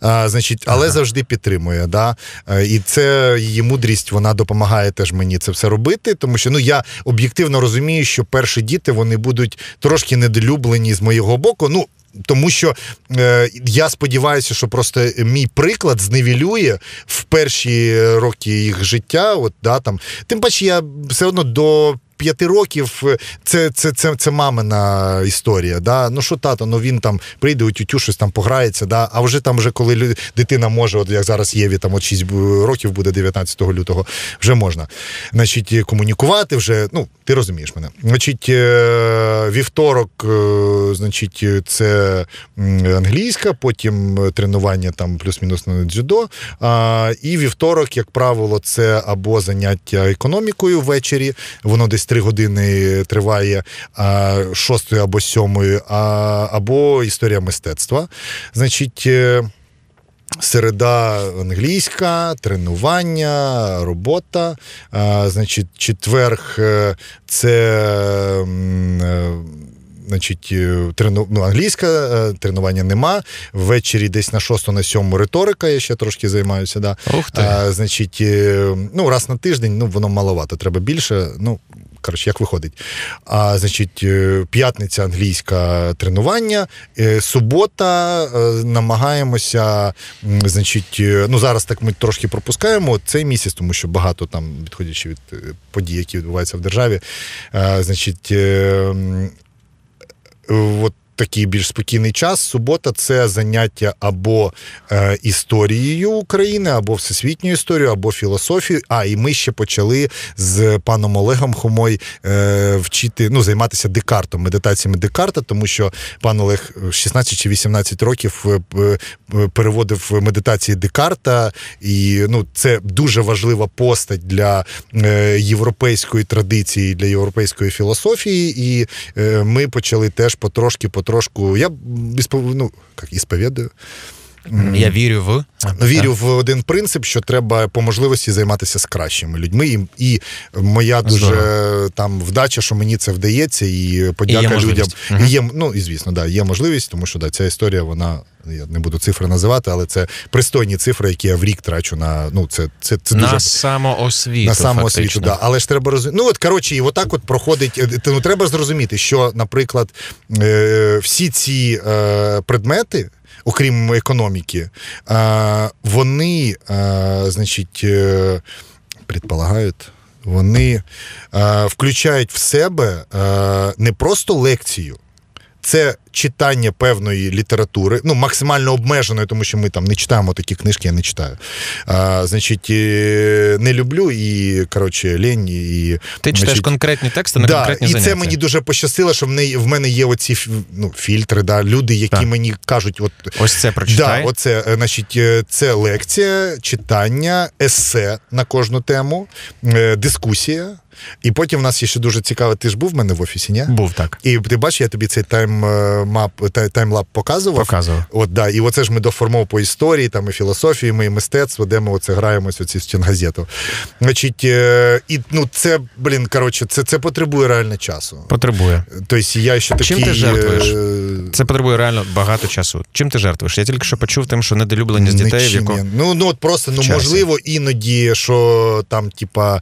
А, значить, але Ага. завжди підтримує. Да? Е, І це її мудрість, вона допомагає теж мені це все робити, тому що ну я об'єктивно розумію, що перші діти вони будуть трошки недолюблені з моєго боку. Ну. Тому що е, я сподіваюся, що просто мій приклад зневілює в перші роки їх життя. От, да, там. Тим паче, я все одно до п'яти років е, це, це, це, це мамина історія. Да? Ну що тато, ну він там прийде у тютю, щось там пограється, да? а вже там, вже коли лю- дитина може, от як зараз Єві, там от 6 років буде 19 лютого, вже можна. Значить, комунікувати вже, ну, ти розумієш мене. Значить, е, вівторок, е, значить, це англійська, потім тренування там плюс-мінус на дзюдо. А, і вівторок, як правило, це або заняття економікою ввечері, воно десь три години триває, а, шостої або сьомої, а, або історія мистецтва. Значить. е, Середа англійська, тренування, робота. А, значить, четверг е, це е, значить, трену, ну, англійська, тренування нема. Ввечері десь на шосту, на сьому риторика, я ще трошки займаюся. Да. Ух ти. А, Значить, ну, раз на тиждень, ну, воно маловато, треба більше. Ну, коротше, як виходить. А значить, е, п'ятниця англійська тренування, е, субота е, намагаємося, значить, ну зараз так ми трошки пропускаємо цей місяць, тому що багато там, відходячи від подій, які відбуваються в державі, значить. От такий більш спокійний час. Субота це заняття або е, історією України, або всесвітньою історією, або філософією. А і ми ще почали з паном Олегом Хомой е, вчити, ну, займатися Декартом, медитаціями Декарта, тому що пан Олег 16 чи 18 років е, е, переводив медитації Декарта, і ну, це дуже важлива постать для е, європейської традиції, для європейської філософії. І е, ми почали теж потрошки потрошку. Я ну, як, ісповідую. Я вірю в ну, вірю в один принцип, що треба по можливості займатися з кращими людьми. І і моя дуже Здорово. там вдача, що мені це вдається, і подяка і людям. Угу. І є, Ну і звісно, да, є можливість, тому що да, ця історія, вона. Я не буду цифри називати, але це пристойні цифри, які я в рік трачу на ну це це, це на дуже самоосвіту. На самоосвіту, да. Але ж треба розуміти. Ну от коротше, і отак от проходить. Е, ну треба зрозуміти, що, наприклад, е, всі ці е, предмети окрім економіки, вони, значить, е, предполагають, вони включають в себе не просто лекцію, це читання певної літератури, ну максимально обмеженої, тому що ми там не читаємо такі книжки, я не читаю. А, Значить, е, не люблю і коротше, лінь. і... Ти читаєш значить, конкретні тексти на да, конкретні і заняття. це мені дуже пощастило, що в неї в мене є оці ну, фільтри, да, люди, які так. мені кажуть, от ось це прочитай. Да, оце, е, значить, е, це лекція, читання, есе на кожну тему, дискусія. І потім в нас є ще дуже цікаво. Ти ж був в мене в офісі, ні? Був так. І ти бачиш, я тобі цей timemap, timemap показував. Показував. От, да, І оце ж ми доформов по історії, там і філософії, ми і мистецтво, де ми оце граємося оці стінгазету. Значить, е, і ну це, блін, коротше, це це потребує реально часу. Потребує. Тобто я ще такий... Чим ти жертвуєш? Це потребує реально багато часу. Чим ти жертвуєш? Я тільки що почув тим, що недолюбленість дітей. в яко... Ну ну от просто ну можливо іноді, що там, типа,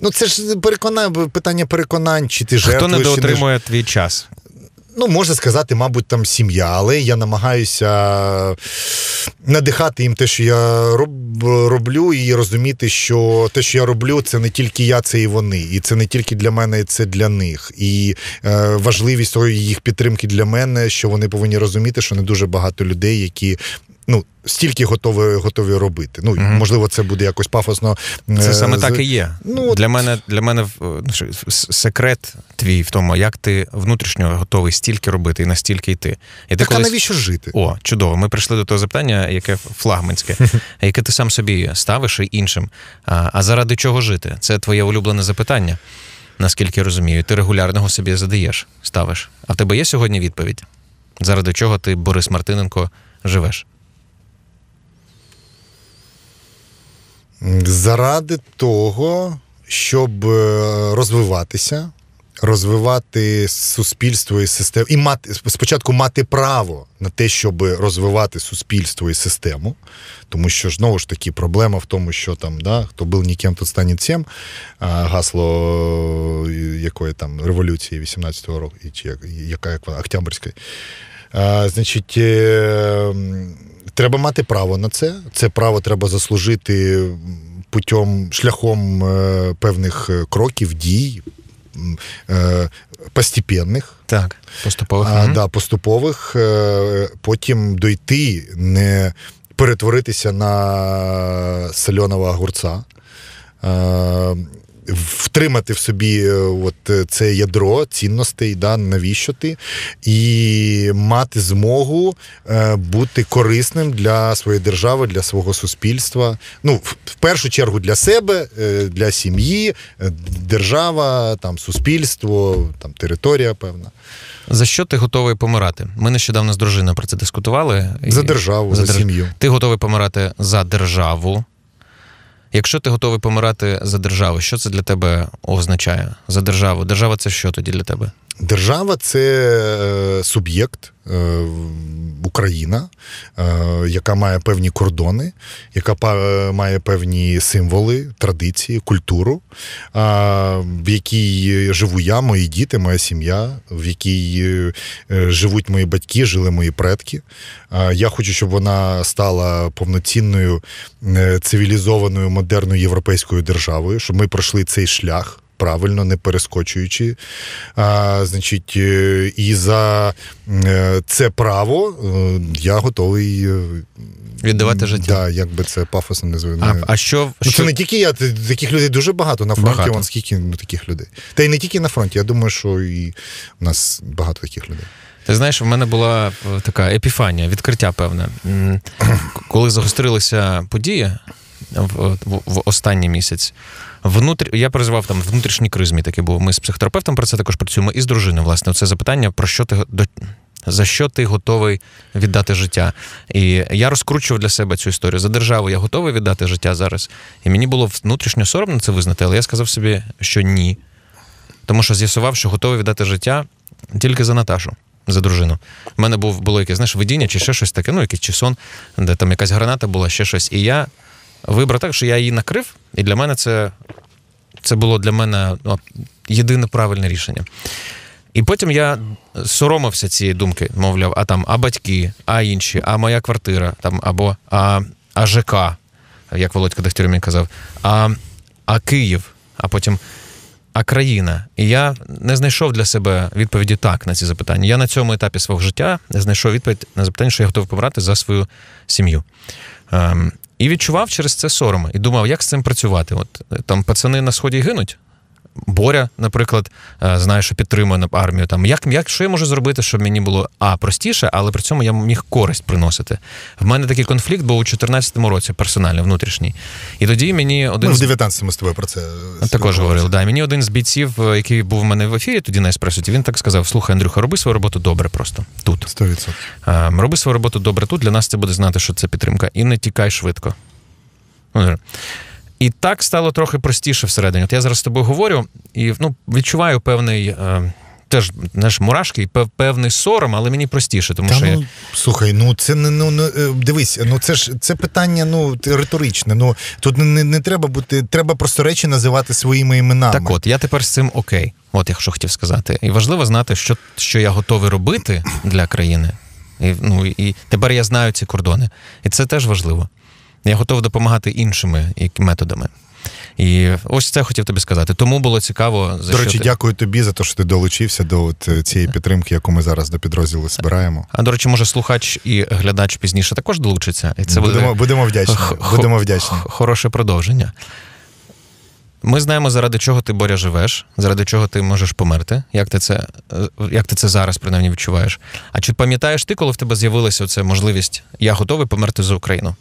ну це ж переконання, питання переконань, чи ти жертвуєш. Хто недоотримує не... твій час? Ну, можна сказати, мабуть, там сім'я, але я намагаюся надихати їм те, що я роблю, і розуміти, що те, що я роблю, це не тільки я, це і вони. І це не тільки для мене, це для них. І е, важливість їх підтримки для мене, що вони повинні розуміти, що не дуже багато людей, які ну, стільки готові готові робити. Ну, mm Можливо, це буде якось пафосно. Це е, саме так і є. Ну, Для мене для мене ну, секрет твій в тому, як ти внутрішньо готовий стільки робити і настільки йти. І так, колись... а навіщо жити? О, чудово. Ми прийшли до того запитання, яке флагманське, яке ти сам собі ставиш і іншим. А, а заради чого жити? Це твоє улюблене запитання, наскільки я розумію. Ти регулярно його собі задаєш, ставиш. А в тебе є сьогодні відповідь? Заради чого ти, Борис Мартиненко, живеш? Заради того, щоб е, розвиватися, розвивати суспільство і систему, і мати спочатку мати право на те, щоб розвивати суспільство і систему. Тому що знову ж таки проблема в тому, що там да, хто був ніким, то стане цим, гасло е, якої там революції 18-го року, чи яка як Октябрьської. Значить, е, треба мати право на це. Це право треба заслужити путем шляхом е, певних е, кроків, дій. Постепенних. Так, поступових. А, угу. да, поступових, потім дойти, не перетворитися на сольоного огурця втримати в собі е, от е, це ядро цінностей, да, навіщо ти, і мати змогу е, бути корисним для своєї держави, для свого суспільства. Ну, в першу чергу для себе, для сім'ї, держава, там суспільство, там територія певна. За що ти готовий помирати? Ми нещодавно з дружиною про це дискутували. За державу, за, за сім'ю. Ти готовий помирати за державу, Якщо ти готовий помирати за державу, що це для тебе означає? За державу? Держава це що тоді для тебе? Держава це суб'єкт, Україна, яка має певні кордони, яка має певні символи, традиції, культуру, в якій живу я, мої діти, моя сім'я, в якій живуть мої батьки, жили мої предки. Я хочу, щоб вона стала повноцінною цивілізованою модерною європейською державою, щоб ми пройшли цей шлях правильно, не перескочуючи. А, Значить, е, і за е, це право е, я готовий віддавати життя. Да, як би це пафосно не звив. А, а що, ну, що Це не тільки я, таких людей дуже багато на фронті. Багато. Вон скільки ну, таких людей. Та й не тільки на фронті. Я думаю, що і у нас багато таких людей. Ти знаєш, в мене була така епіфанія, відкриття певне. Коли загострилися події в, в, в останній місяць. Внутрі я переживав там внутрішній кризмі такий був. Ми з психотерапевтом про це також працюємо і з дружиною. Власне, це запитання про що ти до. За що ти готовий віддати життя? І я розкручував для себе цю історію. За державу я готовий віддати життя зараз. І мені було внутрішньо соромно це визнати, але я сказав собі, що ні. Тому що з'ясував, що готовий віддати життя тільки за Наташу, за дружину. У мене був було якесь знаєш, видіння чи ще щось таке, ну якийсь чи сон, де там якась граната була, ще щось. І я вибрав так, що я її накрив, і для мене це це було для мене ну, єдине правильне рішення. І потім я соромився цієї думки, мовляв, а там, а батьки, а інші, а моя квартира, там, або а, а ЖК, як Володька Дегтярь мені казав, а, а Київ, а потім. А країна. І я не знайшов для себе відповіді так на ці запитання. Я на цьому етапі свого життя не знайшов відповідь на запитання, що я готовий помирати за свою сім'ю. Ем, і відчував через це сором. І думав, як з цим працювати. От там пацани на сході гинуть. Боря, наприклад, е, знаю, що підтримує армію. Там як як що я можу зробити, щоб мені було а простіше, але при цьому я міг користь приносити. В мене такий конфлікт був у 2014 році, персонально, внутрішній. І тоді мені один Ми в 19-му з тобою про це також говорили. Да, мені один з бійців, е, який був у мене в ефірі, тоді на еспресоті, він так сказав: Слухай, Андрюха, роби свою роботу добре просто тут. 100%. Ем, роби свою роботу добре тут. Для нас це буде знати, що це підтримка, і не тікай швидко. І так стало трохи простіше всередині. От я зараз з тобою говорю і ну, відчуваю певний. Е, Теж знаєш, мурашки певний сором, але мені простіше, тому Та, що ну, я... слухай, ну це не ну, ну дивись, ну це ж це питання ну риторичне. Ну тут не не треба бути, треба просто речі називати своїми іменами. Так, от я тепер з цим окей. От я що хотів сказати. І важливо знати, що що я готовий робити для країни. І, Ну і тепер я знаю ці кордони, і це теж важливо. Я готовий допомагати іншими методами. І ось це хотів тобі сказати. Тому було цікаво за до речі. ти... Дякую тобі за те, що ти долучився до от е, цієї підтримки, яку ми зараз до підрозділу збираємо. А до речі, може, слухач і глядач пізніше також долучиться. І це будемо буде... будемо вдячні. Х- будемо вдячні. Хороше продовження. Ми знаємо, заради чого ти боря живеш, заради чого ти можеш померти. Як ти це е, як ти це зараз принаймні відчуваєш? А чи пам'ятаєш ти, коли в тебе з'явилася ця можливість Я готовий померти за Україну?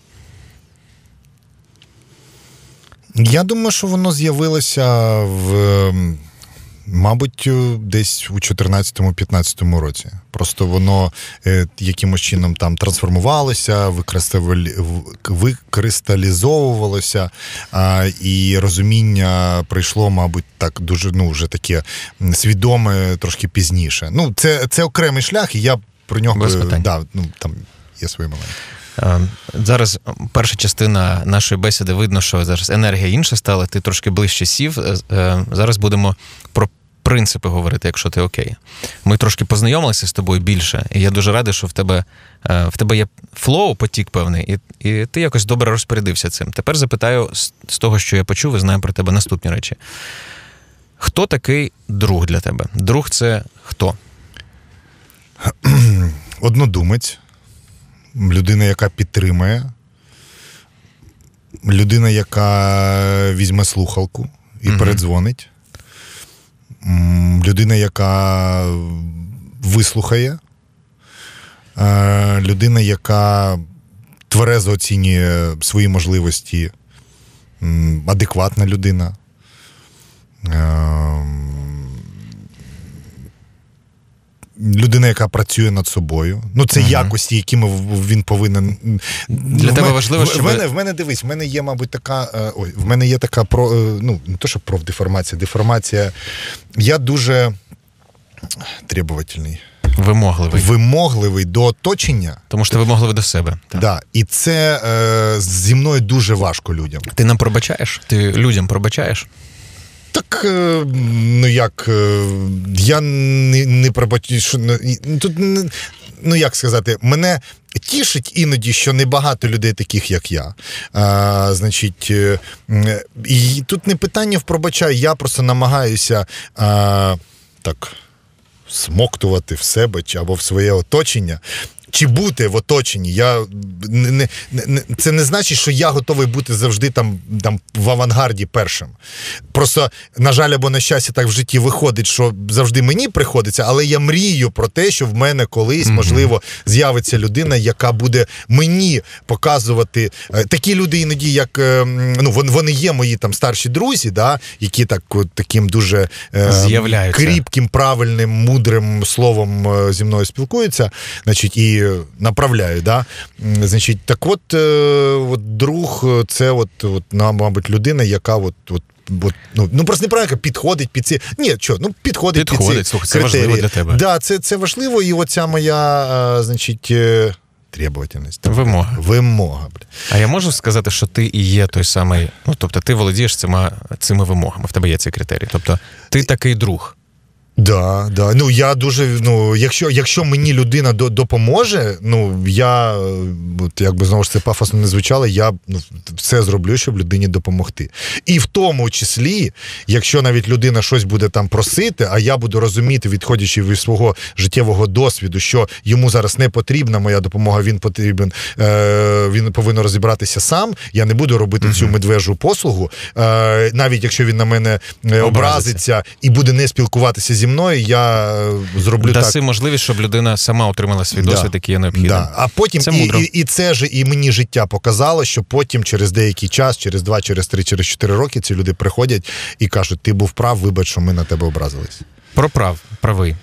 Я думаю, що воно з'явилося в, мабуть, десь у 2014-2015 році. Просто воно е, якимось чином там трансформувалося, викристалізовувалося, і розуміння прийшло, мабуть, так дуже ну, вже таке свідоме трошки пізніше. Ну, це це окремий шлях, і я про нього Без питань. да, ну, там є свої моменти. Е, зараз перша частина нашої бесіди видно, що зараз енергія інша стала, ти трошки ближче сів. Е, е, зараз будемо про принципи говорити, якщо ти окей. Ми трошки познайомилися з тобою більше, і я дуже радий, що в тебе в тебе є flow, потік певний, і і ти якось добре розпорядився цим. Тепер запитаю з того, що я почув, і знаю про тебе наступні речі. Хто такий друг для тебе? Друг це хто? Однодумець людина, яка підтримує, людина, яка візьме слухалку і угу. передзвонить, людина, яка вислухає, е, людина, яка тверезо оцінює свої можливості, адекватна людина. Ем, людина, яка працює над собою. Ну, це uh якості, якими він повинен. Для в тебе важливо, що. В мене, в мене дивись, в мене є, мабуть, така. Е, ой, в мене є така про. Е, ну, не то, що профдеформація, деформація. Я дуже. требовательний. Вимогливий. Вимогливий до оточення. Тому що ти вимогливий до себе. Так. Да. І це е, зі мною дуже важко людям. Ти нам пробачаєш? Ти людям пробачаєш? Так, е, ну як, е, я не, не пробачу. Тут, ну як сказати, мене тішить іноді, що небагато людей таких, як я. А, значить, е, і тут не питання в пробачай, я просто намагаюся а, так смоктувати в себе або в своє оточення. Чи бути в оточенні, я не, не, не це не значить, що я готовий бути завжди там, там в авангарді першим. Просто, на жаль, або на щастя, так в житті виходить, що завжди мені приходиться, але я мрію про те, що в мене колись, можливо, з'явиться людина, яка буде мені показувати. Е, Такі люди іноді, як е, ну, вони, є мої там старші друзі, да, які так таким дуже е, кріпким, правильним, мудрим словом е, зі мною спілкуються, значить, і направляю. Да? Значить, так от, е, от друг, е, це от, от, мабуть, людина, яка от, от От, ну, ну просто неправильно підходить під ці. Ні, що, ну підходить, Підходить, під ці слухай, це критерії. важливо для тебе. Да, це, це важливо, і оця моя, е, значить, требовательність. Вимога. Вимога. бля. А я можу сказати, що ти і є той самий. Ну, тобто, ти володієш цими, цими вимогами, в тебе є ці критерії. Тобто, ти такий друг. Да, да. Ну я дуже. Ну, якщо, якщо мені людина до, допоможе, ну я е, от, якби знову ж це пафосно не звучало, я ну, все зроблю, щоб людині допомогти. І в тому числі, якщо навіть людина щось буде там просити, а я буду розуміти, відходячи від свого життєвого досвіду, що йому зараз не потрібна моя допомога, він потрібен, е, він повинен розібратися сам. Я не буду робити цю медвежу послугу, е, навіть якщо він на мене е, Образиться. образиться і буде не спілкуватися зі мною, я е, зроблю Даси так. можливість, щоб людина сама отримала свій Да. досвід, який є необхідним. Да. А потім Це і, мудро. і, і це ж і мені життя показало, що потім через деякий час, через два, через три, через чотири роки ці люди приходять і кажуть: ти був прав, вибач, що ми на тебе образились. Про прав, правий.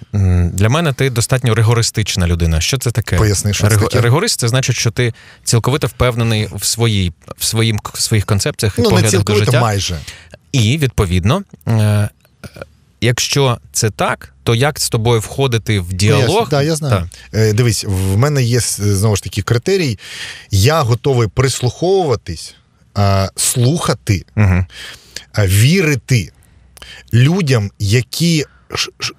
Для мене ти достатньо ригористична людина. Що це таке? Поясни, що це Риго- таке? Ригорист це значить, що ти цілковито впевнений в своїй в своїм в своїх концепціях і Ну, поглядах до життя. майже. І відповідно, е, якщо це так, то як з тобою входити в діалог? Так, да, я знаю. Так. Е, дивись, в мене є знову ж таки критерій. Я готовий прислуховуватись, слухати, Угу. вірити людям, які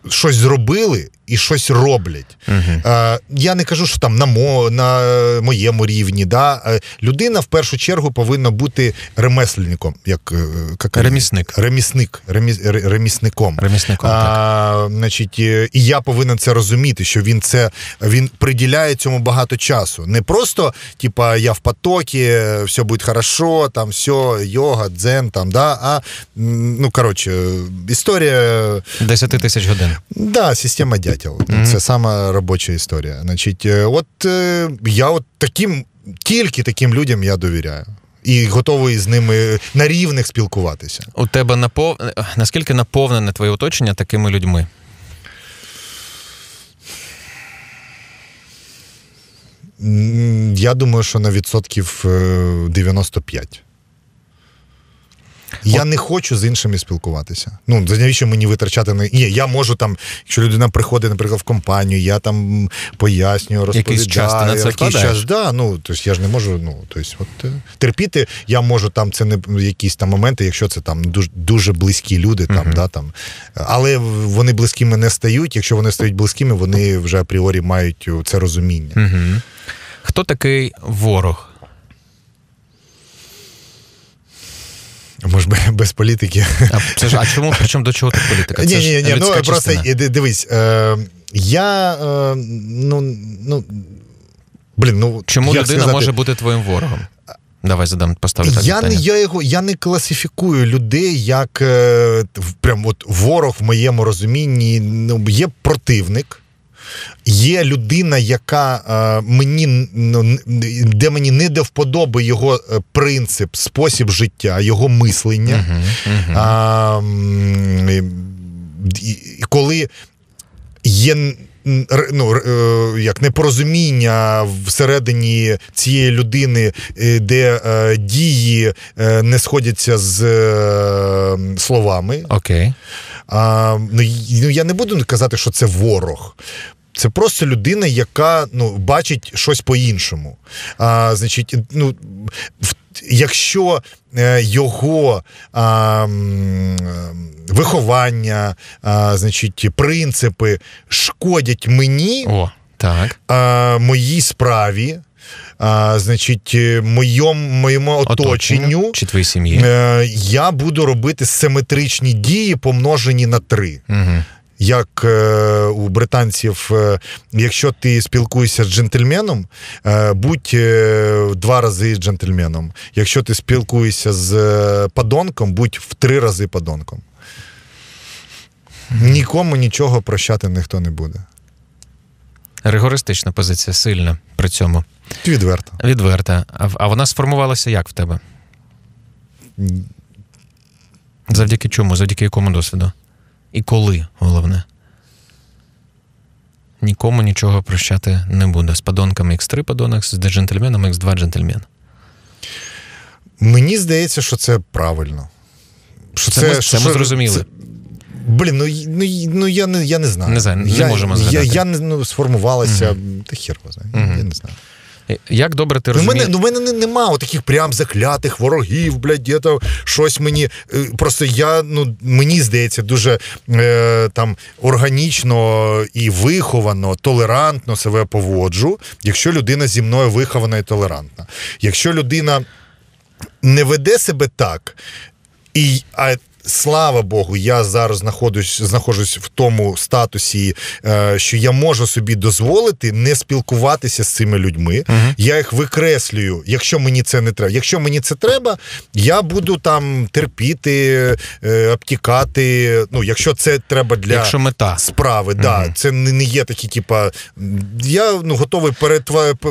щось зробили і щось роблять. Угу. Е, я не кажу, що там на, мо, на моєму рівні. Да? Е, людина в першу чергу повинна бути ремесленником, як, е, як Ремісник. ремісник, реміс, ремісником. Ремісником, А, значить, е, і я повинен це розуміти, що він це він приділяє цьому багато часу. Не просто, типа, я в потокі, все буде хорошо, там все, йога, дзен, там, да, а ну коротше, історія. 10 тисяч годин. Да, система дятел. Це сама робоча історія. Значить, е, от е, я от таким, тільки таким людям я довіряю. І готовий з ними на рівних спілкуватися. У тебе напов... наскільки наповнене твоє оточення такими людьми? Я думаю, що на відсотків е, 95. Я не хочу з іншими спілкуватися. Ну, навіщо мені витрачати на. Ні, я можу там, якщо людина приходить, наприклад, в компанію, я там пояснюю, розповідаю. Якийсь час ти на це якийсь час, да, ну, тобто я ж не можу, ну, тобто, от, е, терпіти, я можу там, це не якісь там моменти, якщо це там дуже, дуже близькі люди, там, да, там. Але вони близькими не стають. Якщо вони стають близькими, вони вже апріорі мають це розуміння. Угу. Хто такий ворог? Може, би без політики. А, це ж, а чому причому до чого тут політика? Ні, ж ні, ні, ну просто дивись, е, я е, ну, ну блін, ну Чому людина сказати? може бути твоїм ворогом? Давай задам поставлю так Я не я його я не класифікую людей як е, прям от ворог в моєму розумінні. Ну є противник. Є людина, яка е, мені де мені не до вподоби його е, принцип, спосіб життя, його мислення. А, коли є ну, е, як непорозуміння всередині цієї людини, де е, дії е, не сходяться з е, словами. Окей. А, ну, ну я не буду казати, що це ворог. Це просто людина, яка ну, бачить щось по-іншому. А, Значить, ну, якщо е, його а, виховання, а, значить, принципи шкодять мені, О, так. А, моїй справі, а, Значить, моєму моєму оточенню чи твоїй сім'ї, е, я буду робити симетричні дії, помножені на три. Угу як е, у британців, е, якщо ти спілкуєшся з джентльменом, е, будь два рази джентльменом. Якщо ти спілкуєшся з падонком, будь в три рази падонком. Нікому нічого прощати ніхто не буде. Ригористична позиція сильна при цьому. Відверта. Відверта. А вона сформувалася як в тебе? Завдяки чому? Завдяки якому досвіду? І коли, головне. Нікому нічого прощати не буде. З падонками X3 падонок, з джентльменом X2 джентльмен. Мені здається, що це правильно. Що Це, це, ми, що, ми зрозуміли. Це, блін, ну ну, ну я не я не знаю. Не знаю, не я, можемо згадати. Я я не ну, сформувалася, угу. та хір знає, угу. я не знаю. Як добре ти розумієш? Ну, мене, ну, мене нема таких прям заклятих ворогів, блядь, дєто, щось мені. Е, просто я, ну, мені здається, дуже е, там органічно і виховано, толерантно себе поводжу, якщо людина зі мною вихована і толерантна. Якщо людина не веде себе так, і а слава Богу, я зараз знаходжусь, знаходжусь в тому статусі, е, що я можу собі дозволити не спілкуватися з цими людьми. uh Я їх викреслюю, якщо мені це не треба. Якщо мені це треба, я буду там терпіти, е, обтікати. Ну, якщо це треба для якщо мета. справи, uh да, це не є такі, типа я ну готовий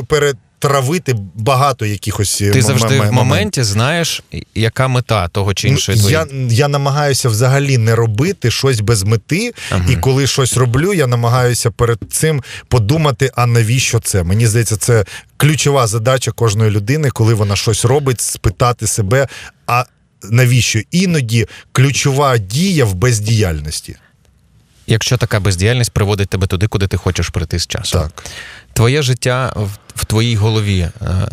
перед травити багато якихось е, Ти завжди м- м- в моменті знаєш, яка мета того чи іншої. Я я намагаюся взагалі не робити щось без мети, ага. і коли щось роблю, я намагаюся перед цим подумати, а навіщо це? Мені здається, це ключова задача кожної людини, коли вона щось робить, спитати себе, а навіщо? Іноді ключова дія в бездіяльності. Якщо така бездіяльність приводить тебе туди, куди ти хочеш прийти з часом. Так твоє життя в, твоїй голові, е,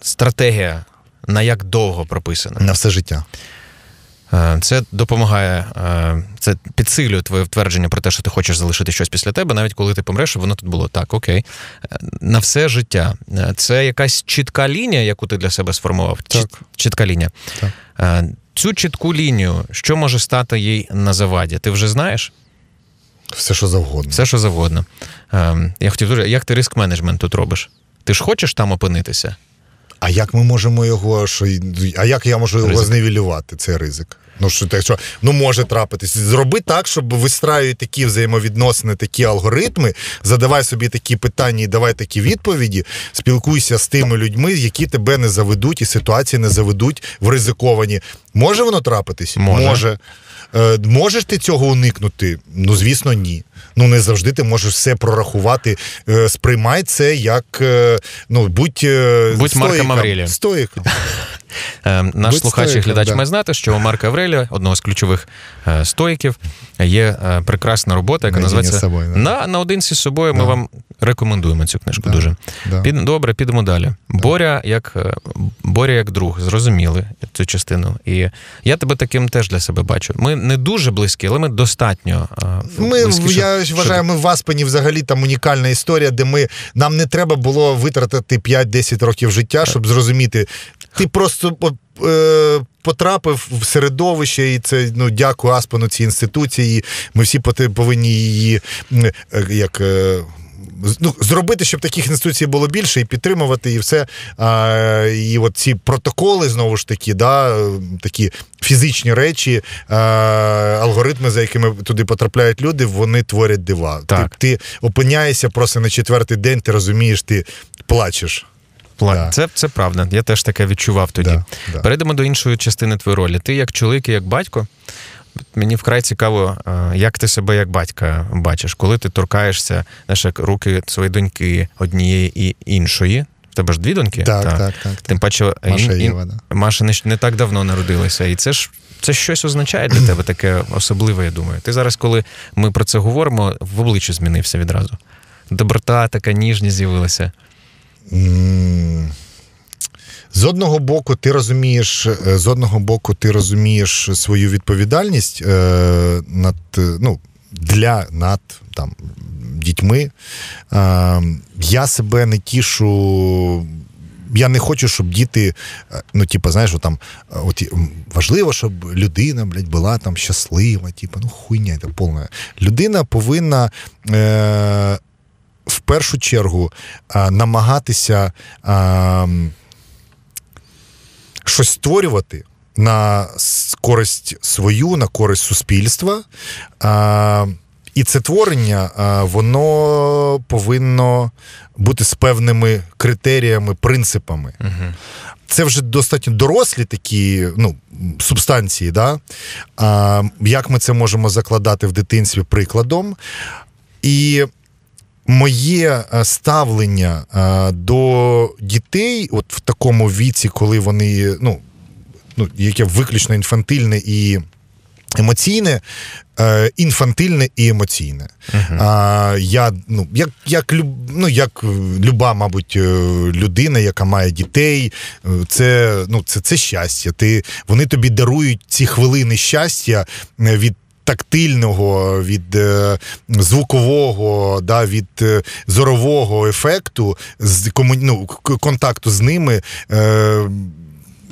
стратегія на як довго прописана? На все життя. Е, це допомагає, е, це підсилює твоє твердження про те, що ти хочеш залишити щось після тебе, навіть коли ти помреш, воно тут було так, окей. На все життя. Це якась чітка лінія, яку ти для себе сформував. Так. Чітка лінія. Так. Цю чітку лінію, що може стати їй на заваді? Ти вже знаєш? Все, що завгодно. Все, що завгодно. Ем, Я хотів дуже, як ти риск менеджмент тут робиш? Ти ж хочеш там опинитися? А як ми можемо його, що а як я можу його зневілювати, цей ризик? Ну що так, що ну може трапитись. Зроби так, щоб вистраювати такі взаємовідносини, такі алгоритми, задавай собі такі питання і давай такі відповіді. Спілкуйся з тими людьми, які тебе не заведуть, і ситуації не заведуть в ризиковані. Може воно трапитись? Може. може. Е, можеш ти цього уникнути? Ну, звісно, ні. Ну, не завжди ти можеш все прорахувати. Е, сприймай це як е, ну, будь Будь Марком Аврелієм. Стоїком. Наш слухач і глядач да. має знати, що у Марка Аврелія, одного з ключових стоїків, є прекрасна робота, яка Наєдині називається собою, да. на наодинці з собою. Ми да. вам рекомендуємо цю книжку. Дуже Під, добре, підемо далі. Боря як Боря як друг, зрозуміли цю частину. І я тебе таким теж для себе бачу. Ми не дуже близькі, але ми достатньо. Ми близькі, я що, вважаю, ми в Аспені взагалі там унікальна історія, де ми нам не треба було витратити 5-10 років життя, щоб зрозуміти. Ти просто е, потрапив в середовище, і це ну дякую Аспену цій інституції. Ми всі повинні її е, як. Е, ну, зробити, щоб таких інституцій було більше, і підтримувати, і все. А, І от ці протоколи, знову ж таки, да, такі фізичні речі, а, алгоритми, за якими туди потрапляють люди, вони творять дива. Так. Ти, ти опиняєшся просто на четвертий день, ти розумієш, ти плачеш. Да. Це це правда. Я теж таке відчував тоді. Да, да. Перейдемо до іншої частини твоєї ролі. Ти як чоловік і як батько. Мені вкрай цікаво, е, як ти себе як батька бачиш, коли ти торкаєшся знаєш, як руки своєї доньки однієї і іншої. В тебе ж дві доньки? Так, так, так. так Тим паче, Маша, ін, Єва, да. Маша не, не так давно народилася. І це ж Це щось означає для тебе таке особливе, я думаю. Ти зараз, коли ми про це говоримо, в обличчі змінився відразу. Доброта, така ніжність з'явилася. З одного боку, ти розумієш, е, з одного боку, ти розумієш свою відповідальність е, над ну, для над там дітьми. Е, я себе не тішу. Я не хочу, щоб діти, е, ну, типу, знаєш, там от важливо, щоб людина, блядь, була там щаслива, типу, ну хуйня, це повна. Людина повинна. Е, в першу чергу а, намагатися а, щось створювати на користь свою, на користь суспільства. А, і це творення, воно повинно бути з певними критеріями, принципами. Угу. Це вже достатньо дорослі такі ну, субстанції. Да? А, Як ми це можемо закладати в дитинстві прикладом? І моє е, ставлення е, до дітей, от в такому віці, коли вони, ну, ну яке виключно інфантильне і емоційне, е, інфантильне і емоційне. Uh-huh. А, Я ну, як як, ну, як люба, мабуть, людина, яка має дітей, це ну, це, це щастя. Ти, Вони тобі дарують ці хвилини щастя від тактильного, від е, звукового, да, від е, зорового ефекту, з кому, ну, контакту з ними. Е,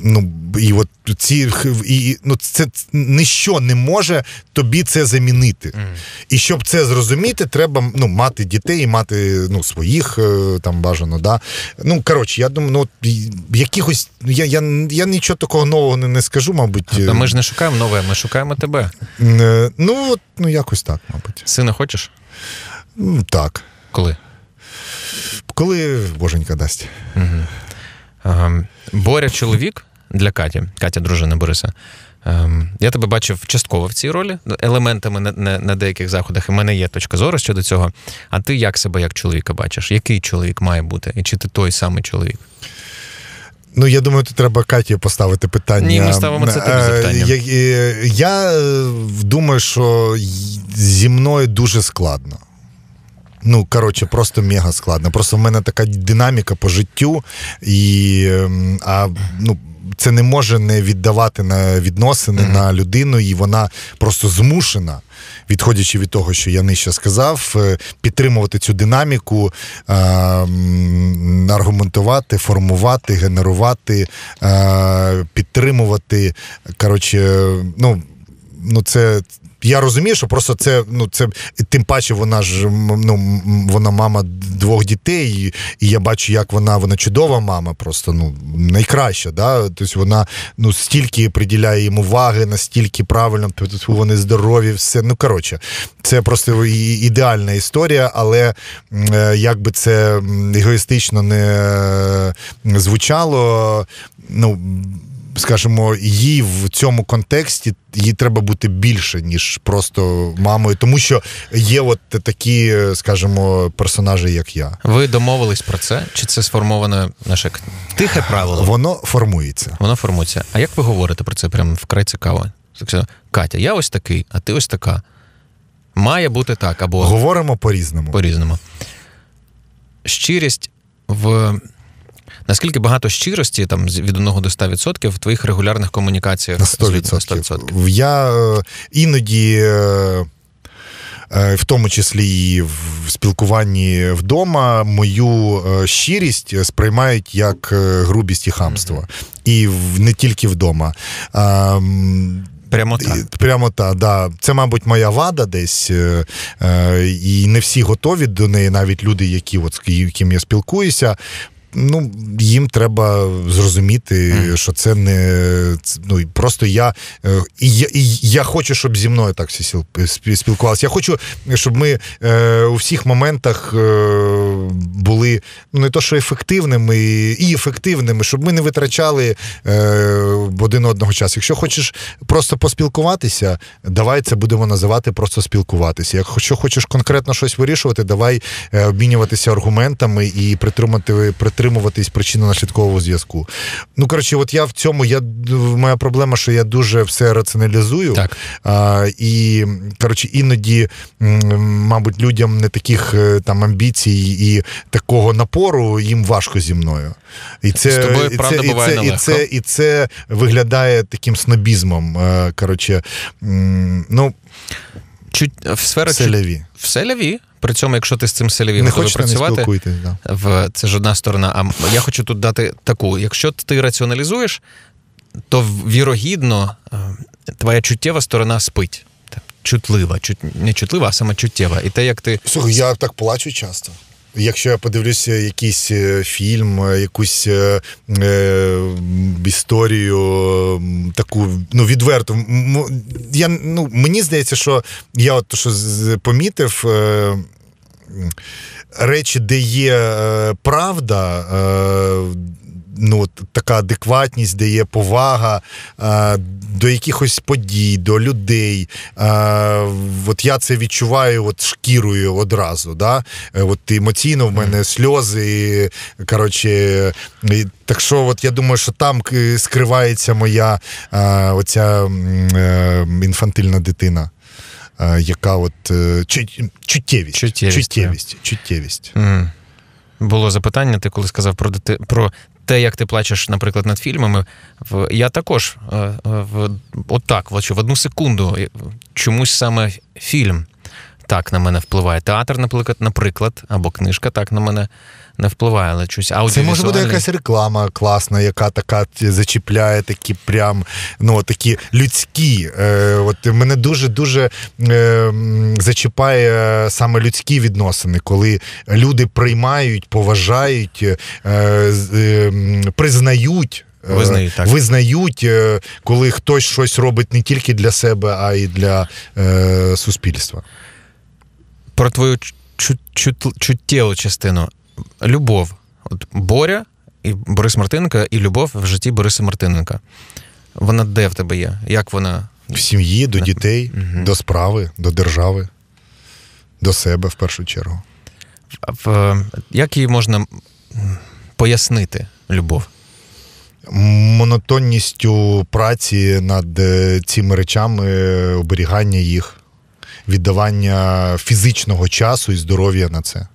Ну, і от ці і, ну, це ніщо не може тобі це замінити. Mm. І щоб це зрозуміти, треба ну, мати дітей, мати ну, своїх е, там бажано. Да? Ну, коротше, я думаю, ну, якихось. Я я, я нічого такого нового не, не скажу, мабуть. А ми ж не шукаємо нове, ми шукаємо тебе. Е, ну, от, ну якось так, мабуть. Сина хочеш? Так. Коли? Коли боженька дасть. Угу. Ага. Боря чоловік для Каті, Катя, дружина Бориса. Ем, я тебе бачив частково в цій ролі, елементами на, на на, деяких заходах. І в мене є точка зору щодо цього. А ти як себе як чоловіка бачиш? Який чоловік має бути? І чи ти той самий чоловік? Ну, я думаю, тут треба Каті поставити питання. Ні, ми ставимо це тобі запитання. Я, е, я думаю, що зі мною дуже складно. Ну, коротше, просто мега складно. Просто в мене така динаміка по життю, і ем, а, ну, це не може не віддавати на відносини mm-hmm. на людину, і вона просто змушена, відходячи від того, що я нижче сказав, е, підтримувати цю динаміку, е- аргументувати, формувати, генерувати, е- підтримувати. Коротше, ну, ну це я розумію, що просто це ну це тим паче, вона ж ну вона мама двох дітей, і я бачу, як вона вона чудова мама, просто ну найкраща. Да? Тобто вона ну стільки приділяє їм уваги, настільки правильно, тобто вони здорові, все. Ну коротше, це просто ідеальна історія, але е, як би це егоїстично не звучало, ну скажімо, їй в цьому контексті їй треба бути більше, ніж просто мамою, тому що є от такі, скажімо, персонажі, як я. Ви домовились про це? Чи це сформоване наше тихе правило? Воно формується. Воно формується. А як ви говорите про це? Прямо вкрай цікаво. Катя, я ось такий, а ти ось така. Має бути так. або... Говоримо по-різному. По-різному. Щирість в Наскільки багато щирості там від 1 до 100% в твоїх регулярних комунікаціях? На 100%. 100%. Я е, іноді. Е, е, в тому числі і в спілкуванні вдома, мою щирість сприймають як грубість і хамство. І не тільки вдома. Прямо так. Прямо так, да. Це, мабуть, моя вада десь. І не всі готові до неї, навіть люди, які от, з яким я спілкуюся ну, їм треба зрозуміти, mm. що це не ну, просто я е, і я, і я хочу, щоб зі мною так всі спілкувалися. Я хочу, щоб ми е, у всіх моментах е, були ну не то, що ефективними і ефективними, щоб ми не витрачали е, один одного часу. Якщо хочеш просто поспілкуватися, давай це будемо називати просто спілкуватися. Якщо хочеш конкретно щось вирішувати, давай е, обмінюватися аргументами і притримати притримати дотримуватись причинно-наслідкового зв'язку. Ну, коротше, от я в цьому, я моя проблема, що я дуже все раціоналізую. Так. А, І коротше, іноді, мабуть, людям не таких е, там амбіцій і такого напору їм важко зі мною. І це, З тобою, і правда, це, буває і це, і це, і це виглядає таким снобізмом. Е, Коротше, ну, Чуть, в сфера селяві. в селяві. При цьому, якщо ти з цим селяві Не хочеш працювати, не. Да. в це ж одна сторона. А я хочу тут дати таку: якщо ти раціоналізуєш, то вірогідно е, твоя чуттєва сторона спить. Чутлива, чут, не чутлива, а саме чуттєва. І те, як ти Слухай, я так плачу часто. Якщо я подивлюся якийсь е, фільм, е, якусь е, е, історію таку ну, відверту. Я, ну, мені здається, що я от що помітив. Е, Речі, де є е, правда, е, ну, така адекватність, де є повага е, до якихось подій, до людей. Е, от я це відчуваю от шкірою одразу. Да? Е, От емоційно в мене сльози. і, Коротше, і, так що, от я думаю, що там скривається моя е, оця е, інфантильна дитина. е, Яка от чуттєвість. Чуттєвість, чуттєвість, чуттєвість. М. Було запитання, ти коли сказав про дити... про те, як ти плачеш, наприклад, над фільмами. В... Я також в е, в... от, в одну секунду е, чомусь саме фільм так на мене впливає. Театр, наприклад, наприклад, або книжка так на мене не впливає, але щось Це може бути якась реклама класна, яка така зачіпляє такі прям ну такі людські. Е, от мене дуже дуже е, зачіпає саме людські відносини, коли люди приймають, поважають, е, е, признають. е, Визнають, так. визнають, е, коли хтось щось робить не тільки для себе, а й для е, суспільства. Про твою чу- чут- чуттєву частину. Любов. От Боря і Борис Мартиненко, і любов в житті Бориса Мартиненка. Вона де в тебе є? Як вона? В сім'ї, до дітей, до справи, до держави, до себе в першу чергу. В, як її можна пояснити, любов? монотонністю праці над е, цими речами, оберігання їх, віддавання фізичного часу і здоров'я на це.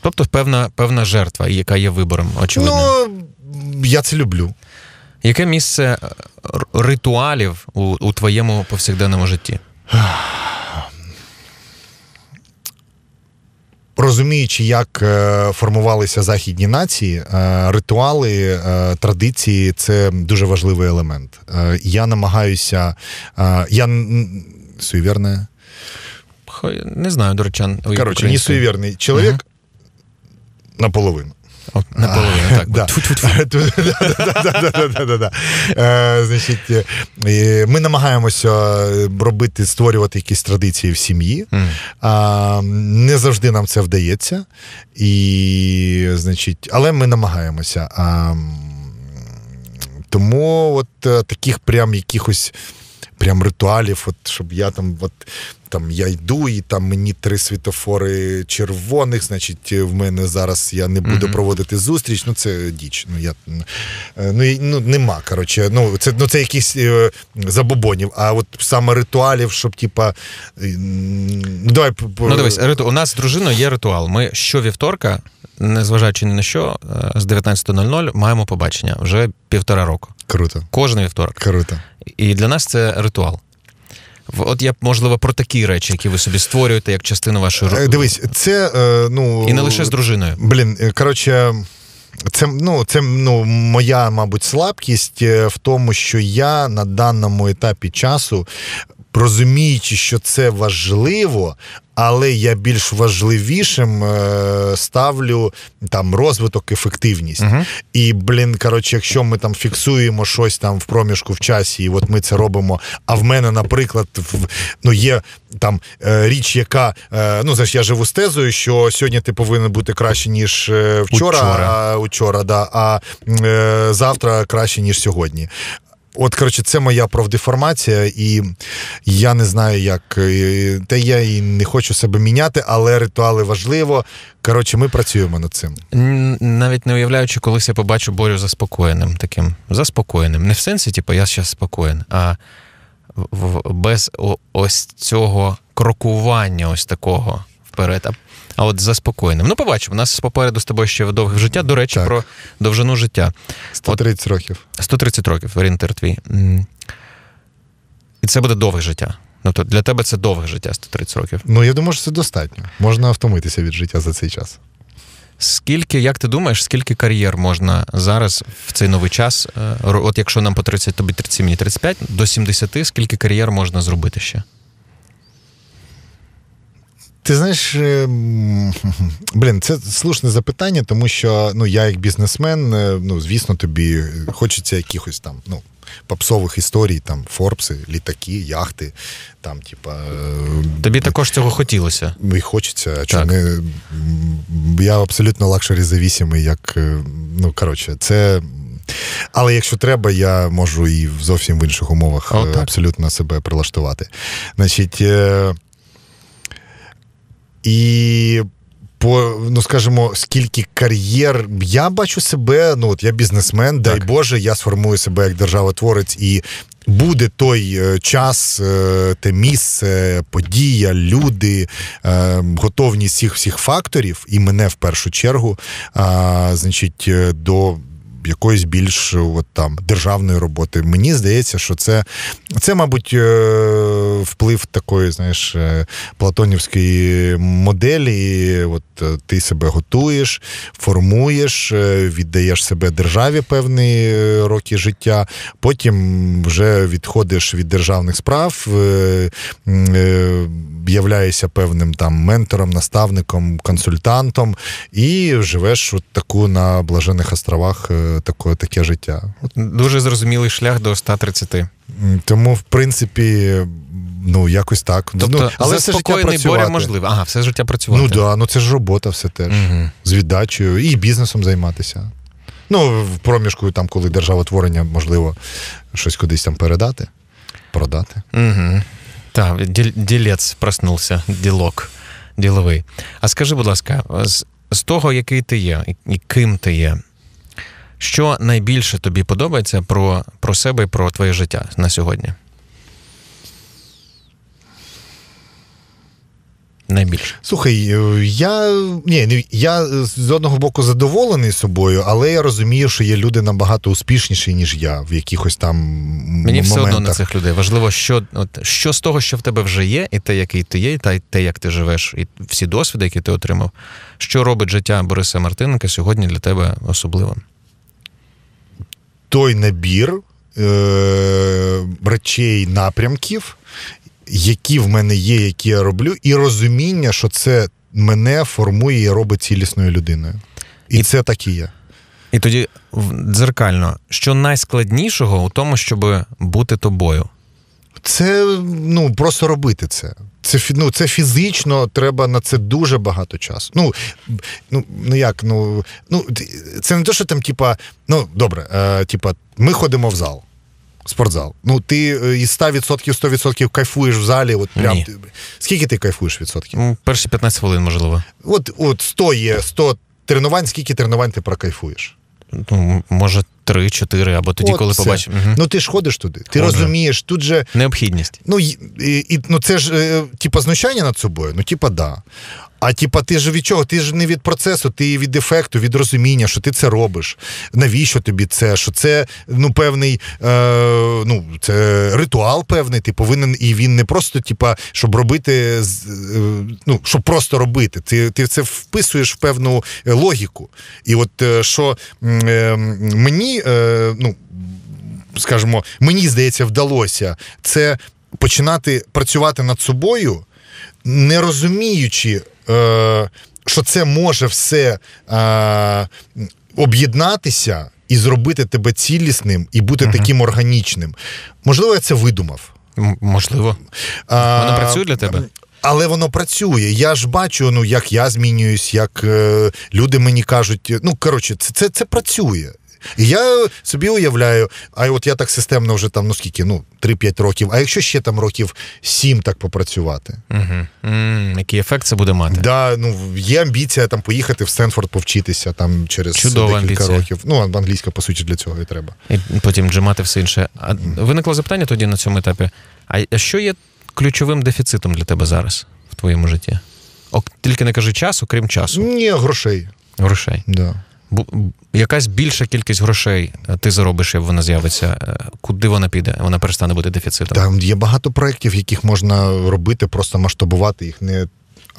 Тобто певна, певна жертва, яка є вибором, очевидно. Ну, я це люблю. Яке місце е, ритуалів у, у твоєму повсякденному житті? Розуміючи, як е, формувалися західні нації, е, ритуали, традиції це дуже важливий елемент. Я намагаюся, я Хай- Не знаю, доречан. ой, коротше, не українською. суєвірний чоловік наполовину. Наполовину, так. Да. Е, Значить, е, ми намагаємося робити, створювати якісь традиції в сім'ї. Не завжди нам це вдається. І, значить, але ми намагаємося. Тому от е, таких прям якихось. Прям ритуалів, от щоб я там, от там я йду, і там мені три світофори червоних, значить, в мене зараз я не буду Мгм. проводити зустріч. Ну це діч. Ну я е, ну, ну нема. Коротше, ну це ну це якісь е, забобонів. А от саме ритуалів, щоб типа. Ну, давай Ну, дивись, риту... у нас з дружиною є ритуал. Ми щовівторка, незважаючи ні на що, е, з 19.00 маємо побачення вже півтора року. Круто, Кожен вівторок. круто. І для нас це ритуал. От я можливо, про такі речі, які ви собі створюєте як частину вашої Е, ру- Дивись, це е, ну І не лише з дружиною. Блін, е, коротше, це, ну, це ну, моя, мабуть, слабкість е, в тому, що я на даному етапі часу, розуміючи, що це важливо, але я більш важливішим е, ставлю там розвиток, ефективність. Мгм. І, блін, коротше, якщо ми там фіксуємо щось там в проміжку в часі, і от ми це робимо. А в мене, наприклад, в, ну, є там е, річ, яка е, ну знаєш, я живу з тезою, що сьогодні ти повинен бути краще, ніж вчора, Учора. а учора, да, а завтра краще, ніж сьогодні. От, коротше, це моя профдеформація, і я не знаю, як. Та я і не хочу себе міняти, але ритуали важливо. Коротше, ми працюємо над цим. Навіть не уявляючи, колись я побачу Борю заспокоєним, таким заспокоєним. Не в сенсі, типу, я зараз спокоєн, а без ось цього крокування, ось такого вперед. А от заспокоєним. Ну, побачимо, у нас попереду з тобою ще довге життя. До речі, так. про довжину життя. 130 от, років. 130 років, орієнтир твій. І це буде довге життя. Ну, то для тебе це довге життя 130 років. Ну, я думаю, що це достатньо. Можна втомитися від життя за цей час. Скільки, як ти думаєш, скільки кар'єр можна зараз в цей новий час? Е, от якщо нам по 30, тобі 37, мені 35, до 70, скільки кар'єр можна зробити ще? Ти знаєш, е, блін, це слушне запитання, тому що ну, я як бізнесмен, е, ну, звісно, тобі хочеться якихось там, ну. Попсових історій, там Форбси, літаки, яхти. там, типа... Е, Тобі також цього хотілося? І хочеться. Чи не... Я абсолютно luxury зависимый, як. Ну, коротше, це. Але якщо треба, я можу і зовсім в інших умовах О, абсолютно себе прилаштувати. Значить. І по, ну скажімо, скільки кар'єр я бачу себе, ну от я бізнесмен, так. дай Боже, я сформую себе як державотворець і. Буде той е, час, е, те місце, подія, люди, е, готовність всіх всіх факторів, і мене в першу чергу, значить, до якоїсь більш от там державної роботи. Мені здається, що це, це мабуть, е, вплив такої, знаєш, е, платонівської моделі. От е, ти себе готуєш, формуєш, віддаєш себе державі певні роки життя, потім вже відходиш від державних справ, являєшся певним там ментором, наставником, консультантом і живеш от таку на блажених островах таке, таке життя. Дуже зрозумілий шлях до 130. Тому, в принципі, ну якось так. Тобто, ну, але все життя працювати. можливо. Ага, все життя працювати. Ну да, ну це ж робота, все теж. Угу. З віддачею і бізнесом займатися. Ну, в проміжку, там, коли державотворення, можливо, щось кудись там передати, продати. Угу. Так, ділець проснувся, ділок діловий. А скажи, будь ласка, з, з того, який ти є, і ким ти є, що найбільше тобі подобається про, про себе і про твоє життя на сьогодні? Найбільше. Слухай, е, я ні, я з одного боку задоволений собою, але я розумію, що є люди набагато успішніші, ніж я, в якихось там. Мені моментах. все одно на цих людей. Важливо, що от, що з того, що в тебе вже є, і те, який ти є, і те, як ти живеш, і всі досвіди, які ти отримав, що робить життя Бориса Мартиненка сьогодні для тебе особливим той набір е- речей, напрямків, які в мене є, які я роблю, і розуміння, що це мене формує і робить цілісною людиною. І, і це так і є. І тоді дзеркально, що найскладнішого у тому, щоб бути тобою? Це ну просто робити це. Це ну, це фізично, треба на це дуже багато часу. Ну ну, ну як, ну ну це не те, що там, типа, ну добре, е, типа, ми ходимо в зал, спортзал. Ну, ти е, із 100% 100% кайфуєш в залі. От прям Ні. скільки ти кайфуєш відсотків? Ну, перші 15 хвилин, можливо. От от 100 є 100 тренувань, скільки тренувань ти прокайфуєш? Ну, може, три-чотири, або тоді, От коли побачив. Угу. Ну ти ж ходиш туди. Ти Ходжу. розумієш, тут же. Необхідність. Ну, і, і, ну це ж, е, типа, знущання над собою, ну, типа, да. А типа, ти ж від чого? Ти ж не від процесу, ти від ефекту, від розуміння, що ти це робиш. Навіщо тобі це? Що це ну, певний е, ну, це ритуал певний, ти повинен, і він не просто, типа, щоб робити, е, ну, щоб просто робити. Ти ти це вписуєш в певну логіку. І от е, що е, мені, е, ну, скажімо, мені здається, вдалося це починати працювати над собою, не розуміючи е, що це може все е, об'єднатися і зробити тебе цілісним і бути угу. таким органічним. Можливо, я це видумав. Можливо. Воно працює для тебе? Але воно працює. Я ж бачу, ну як я змінююсь, як е, люди мені кажуть. Ну коротше, це це, це працює. І я собі уявляю, а от я так системно вже там, ну скільки, ну, 3-5 років, а якщо ще там років 7 так попрацювати. Угу. який ефект це буде мати? Да, ну, Є амбіція там поїхати в Стенфорд повчитися там через Чудова декілька амбіція. років. Ну, англійська, по суті, для цього і треба. І потім джимати все інше. А виникло запитання тоді на цьому етапі: а що є ключовим дефіцитом для тебе зараз в твоєму житті? Ок, тільки не кажи часу, крім часу, Ні, грошей. грошей. Да. Якась більша кількість грошей е, ти заробиш, як вона з'явиться. Е, Куди вона піде? Вона перестане бути дефіцитом. Там є багато проєктів, яких можна робити, просто масштабувати їх не.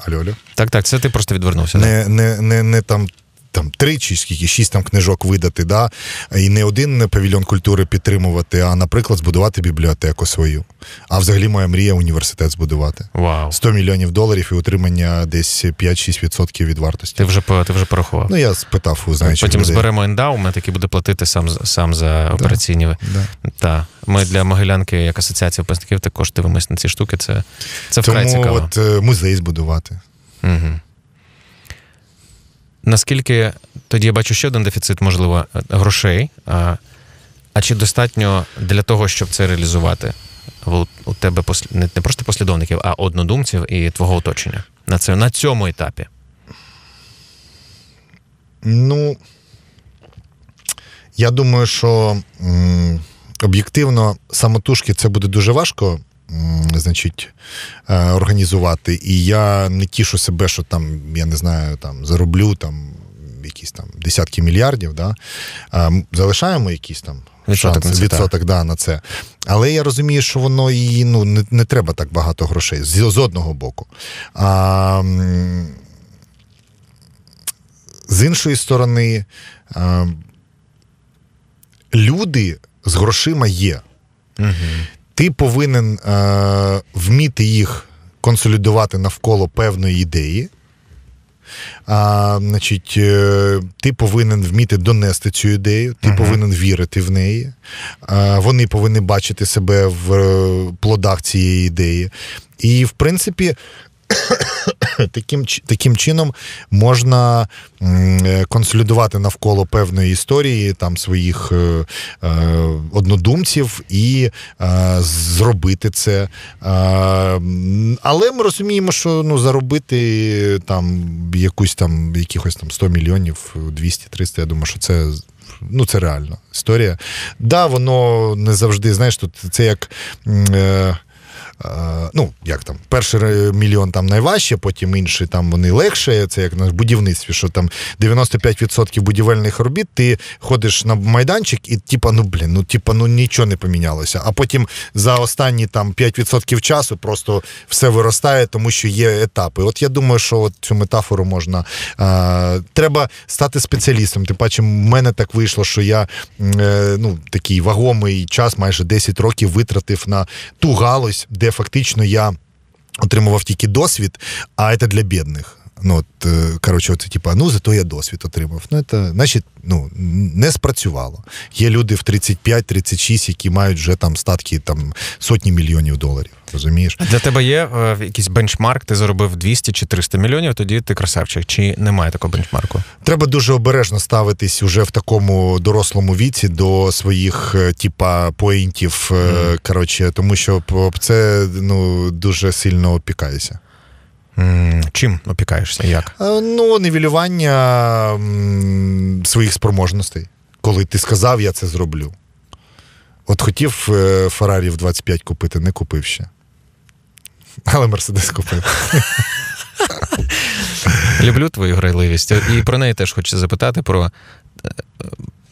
Алло, алло. Так, так, це ти просто відвернувся. Не, не, не, не там. Там три чи скільки, шість там книжок видати, да? і не один павільйон культури підтримувати, а, наприклад, збудувати бібліотеку свою. А взагалі моя мрія університет збудувати. Вау. 100 мільйонів доларів і утримання десь 5-6% від вартості. Ти вже ти вже порахував. Ну, я спитав у знаючих Потім людей. зберемо ендаумент, який буде платити сам, за- сам за операційні. Да. Так. Ми для Могилянки, як асоціація випускників, також дивимося на ці штуки. Це, це вкрай Тому цікаво. от е, музей збудувати. Угу. Наскільки тоді я бачу ще один дефіцит, можливо, грошей. А, а чи достатньо для того, щоб це реалізувати? У, тебе не, не просто послідовників, а однодумців і твого оточення на, це, на цьому етапі. Ну, я думаю, що м, об'єктивно самотужки це буде дуже важко. Значить, е, організувати. І я не тішу себе, що там, я не знаю, там зароблю там якісь там десятки мільярдів. Да? Залишаємо якісь там Відсоток це, відсоток да, на це. Але я розумію, що воно і ну, не, не треба так багато грошей з, з одного боку. А, з іншої сторони, е, люди з грошима є. Угу. Ти повинен е, вміти їх консолідувати навколо певної ідеї. А, значить, е, ти повинен вміти донести цю ідею, ти Мгм. повинен вірити в неї. А, вони повинні бачити себе в е, плодах цієї ідеї. І, в принципі, таким, таким чином можна е, консолідувати навколо певної історії там своїх е, е, однодумців і е, зробити це. Е, але ми розуміємо, що ну, заробити там якусь там якихось там 100 мільйонів, 200-300, я думаю, що це. Ну, це реально історія. Да, воно не завжди, знаєш, тут це як. Е, ну, як там, перший мільйон там найважче, потім інші там вони легше. Це як на будівництві, що там 95% будівельних робіт, ти ходиш на майданчик і типа, ну блін, ну типа, ну нічого не помінялося. А потім за останні там 5% часу просто все виростає, тому що є етапи. От я думаю, що от цю метафору можна. Е, треба стати спеціалістом. Тим паче, в мене так вийшло, що я е, ну, такий вагомий час, майже 10 років витратив на ту галузь, де фактично я отримував тільки досвід, а це для бідних. Ну, от, е, коротше, от, типа, ну, зато я досвід отримав. Ну, це, значить, ну, не спрацювало. Є люди в 35-36, які мають вже там статки там, сотні мільйонів доларів. Розумієш? Для тебе є е, якийсь бенчмарк, ти заробив 200 чи 300 мільйонів, тоді ти красавчик. Чи немає такого бенчмарку? Треба дуже обережно ставитись уже в такому дорослому віці до своїх, е, типа, поінтів. е, Коротше, тому що це ну, дуже сильно опікається. Чим опікаєшся? Як? Е, Ну, нівелювання своїх спроможностей. Коли ти сказав, я це зроблю. От хотів е, Феррарі в 25 купити, не купив ще. Але Мерседес купив. Люблю твою грайливість. І про неї теж хочу запитати про е,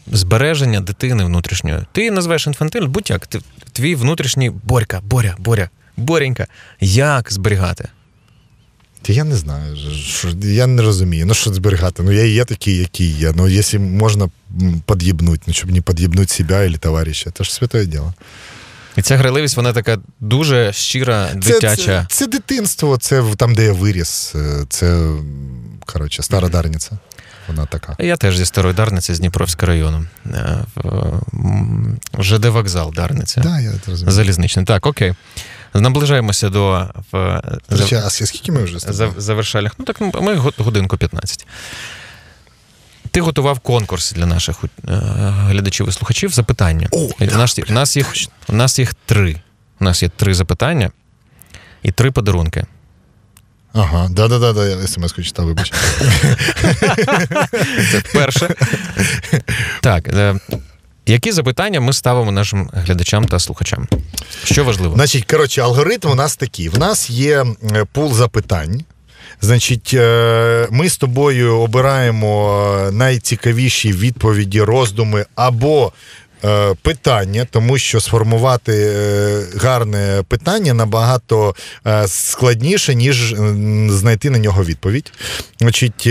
збереження дитини внутрішньої. Ти її називаєш інфантиль, будь-як. Твій внутрішній Борька, Боря, Боря, Боренька. Як зберігати? Та я не знаю, що, я не розумію. Ну, що зберігати? Ну, я і є такий, який є. Ну, якщо можна під'їбнути, ну, щоб не під'їбнути себе або товариша, це ж святое діло. І ця грайливість, вона така дуже щира, дитяча. це, це дитинство, це там, де я виріс. е, Це, коротше, стара дарниця. Вона така. Я теж зі старої Дарниці з Дніпровського району. Е, ЖД вокзал Дарниця. Да, я розумію. Залізничний. Так, окей. Наближаємося до речі, а скільки ми вже завершальних. Ну так ми годинку 15. Ти готував конкурс для наших е, глядачів і слухачів. Запитання. О, у, да, нас, у, нас їх, у нас їх три. У нас є три запитання і три подарунки. Ага, да-да-да, да, я смс-ку читав, вибач. Це перше. Так. Які запитання ми ставимо нашим глядачам та слухачам? Що важливо? Значить, коротше, алгоритм у нас такий: в нас є пул запитань. Значить, е, ми з тобою обираємо е, найцікавіші відповіді, роздуми або е, питання, тому що сформувати гарне питання набагато складніше, ніж знайти на нього відповідь. Значить,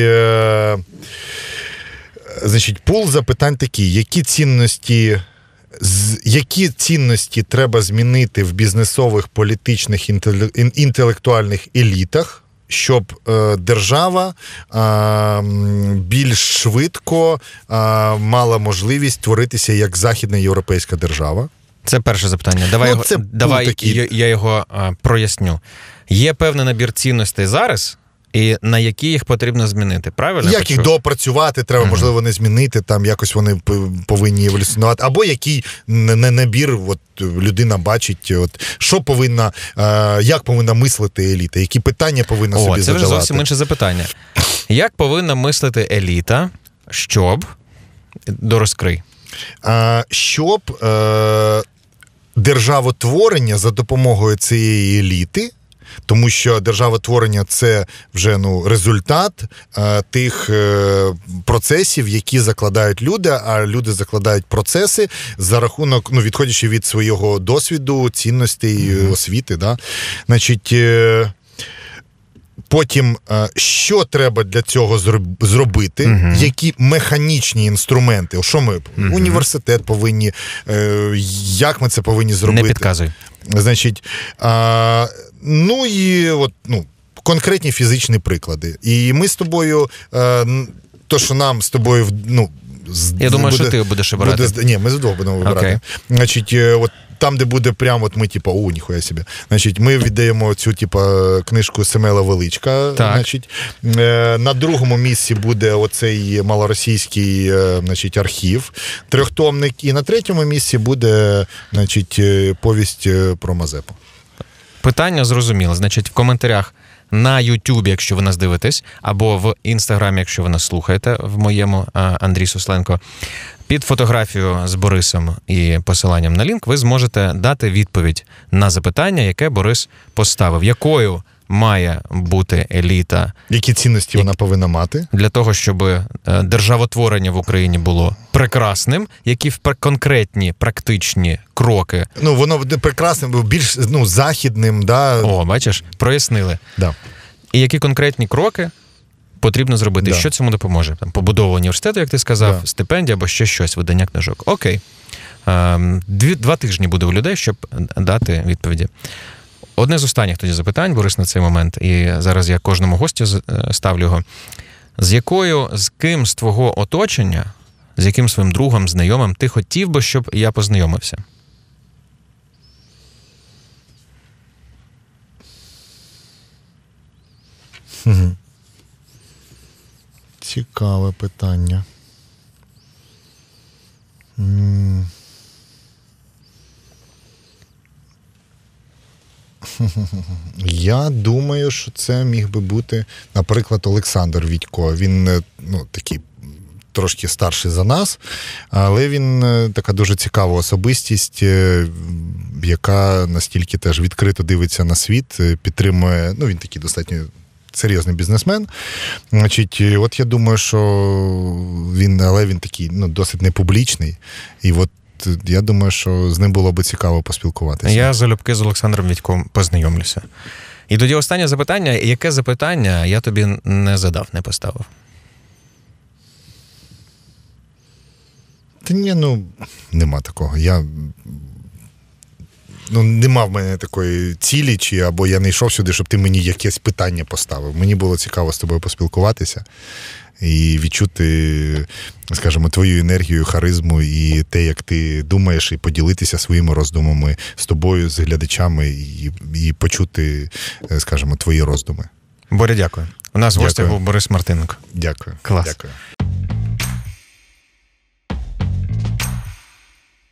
значить, пул запитань такий: які цінності. Які цінності треба змінити в бізнесових політичних інтелектуальних елітах, щоб е, держава е, більш швидко е, мала можливість творитися як західна європейська держава. Це перше запитання. Давай ну, його, це давай я, я його проясню. Є певний набір цінностей зараз, і на які їх потрібно змінити. Правильно? Як їх доопрацювати, треба, uh-huh. можливо, не змінити, там якось вони повинні еволюціонувати. Або який набір от, людина бачить, от, що повинна, е, як повинна мислити еліта, які питання повинна О, собі це задавати. Це вже зовсім інше запитання. Як повинна мислити еліта, щоб дорозкрий? Е, щоб е, державотворення за допомогою цієї еліти тому що державотворення це вже ну результат е, тих е, процесів, які закладають люди. А люди закладають процеси за рахунок, ну відходячи від свого досвіду, цінностей, mm-hmm. освіти. Да? Значить. Е, Потім, е, що треба для цього зробити, uh-huh. які механічні інструменти, що ми uh-huh. університет повинні, е, як ми це повинні зробити? Не підказуй. Значить, Ну і от, ну, конкретні фізичні приклади. І ми з тобою, е, то, що нам з тобою ну, Я думаю, буде, що ти будеш обирати. Буде, ні, ми з двох будемо вибирати. Okay. Значить, е, от там, де буде прямо, от ми, типу, о, ніхуя собі. Значить, ми віддаємо цю, типу, книжку Семела Величка. Так. Значить, е, На другому місці буде оцей малоросійський значить, архів, трьохтомник. І на третьому місці буде значить, повість про Мазепу. Питання зрозуміло. Значить, в коментарях на Ютубі, якщо ви нас дивитесь, або в інстаграмі, якщо ви нас слухаєте, в моєму Андрій Сусленко. Під фотографію з Борисом і посиланням на лінк ви зможете дати відповідь на запитання, яке Борис поставив. Якою має бути еліта. Які цінності вона повинна мати для того, щоб е, державотворення в Україні було прекрасним, які в конкретні практичні кроки. Ну воно буде прекрасним, більш ну західним. да. О, бачиш, прояснили. Да. І які конкретні кроки потрібно зробити? Да. Що цьому допоможе? Там побудова університету, як ти сказав, да. стипендія або ще щось, видання книжок. Окей. Ем, дві, Два тижні буде у людей, щоб дати відповіді. Одне з останніх тоді запитань, Борис, на цей момент, і зараз я кожному гостю е, ставлю його. З якою, з ким з твого оточення, з яким своїм другом, знайомим, ти хотів би, щоб я познайомився? Цікаве питання. Я думаю, що це міг би бути, наприклад, Олександр Відько. Він е, ну, такий. Трошки старший за нас, але він е, така дуже цікава особистість, е, яка настільки теж відкрито дивиться на світ, підтримує. Ну, він такий достатньо серйозний бізнесмен. Значить, От я думаю, що він, але він такий ну, досить непублічний. І от я думаю, що з ним було би цікаво поспілкуватися. Я залюбки з Олександром Відьком познайомлюся. І тоді останнє запитання: яке запитання я тобі не задав, не поставив? Та ні, ну нема такого. Я ну, нема в мене такої цілі, чи або я не йшов сюди, щоб ти мені якесь питання поставив. Мені було цікаво з тобою поспілкуватися і відчути, скажімо, твою енергію, харизму і те, як ти думаєш, і поділитися своїми роздумами з тобою, з глядачами, і і почути, е, скажімо, твої роздуми. Боря, дякую. У нас в гостях був Борис Мартиненко. Дякую. Клас. Дякую.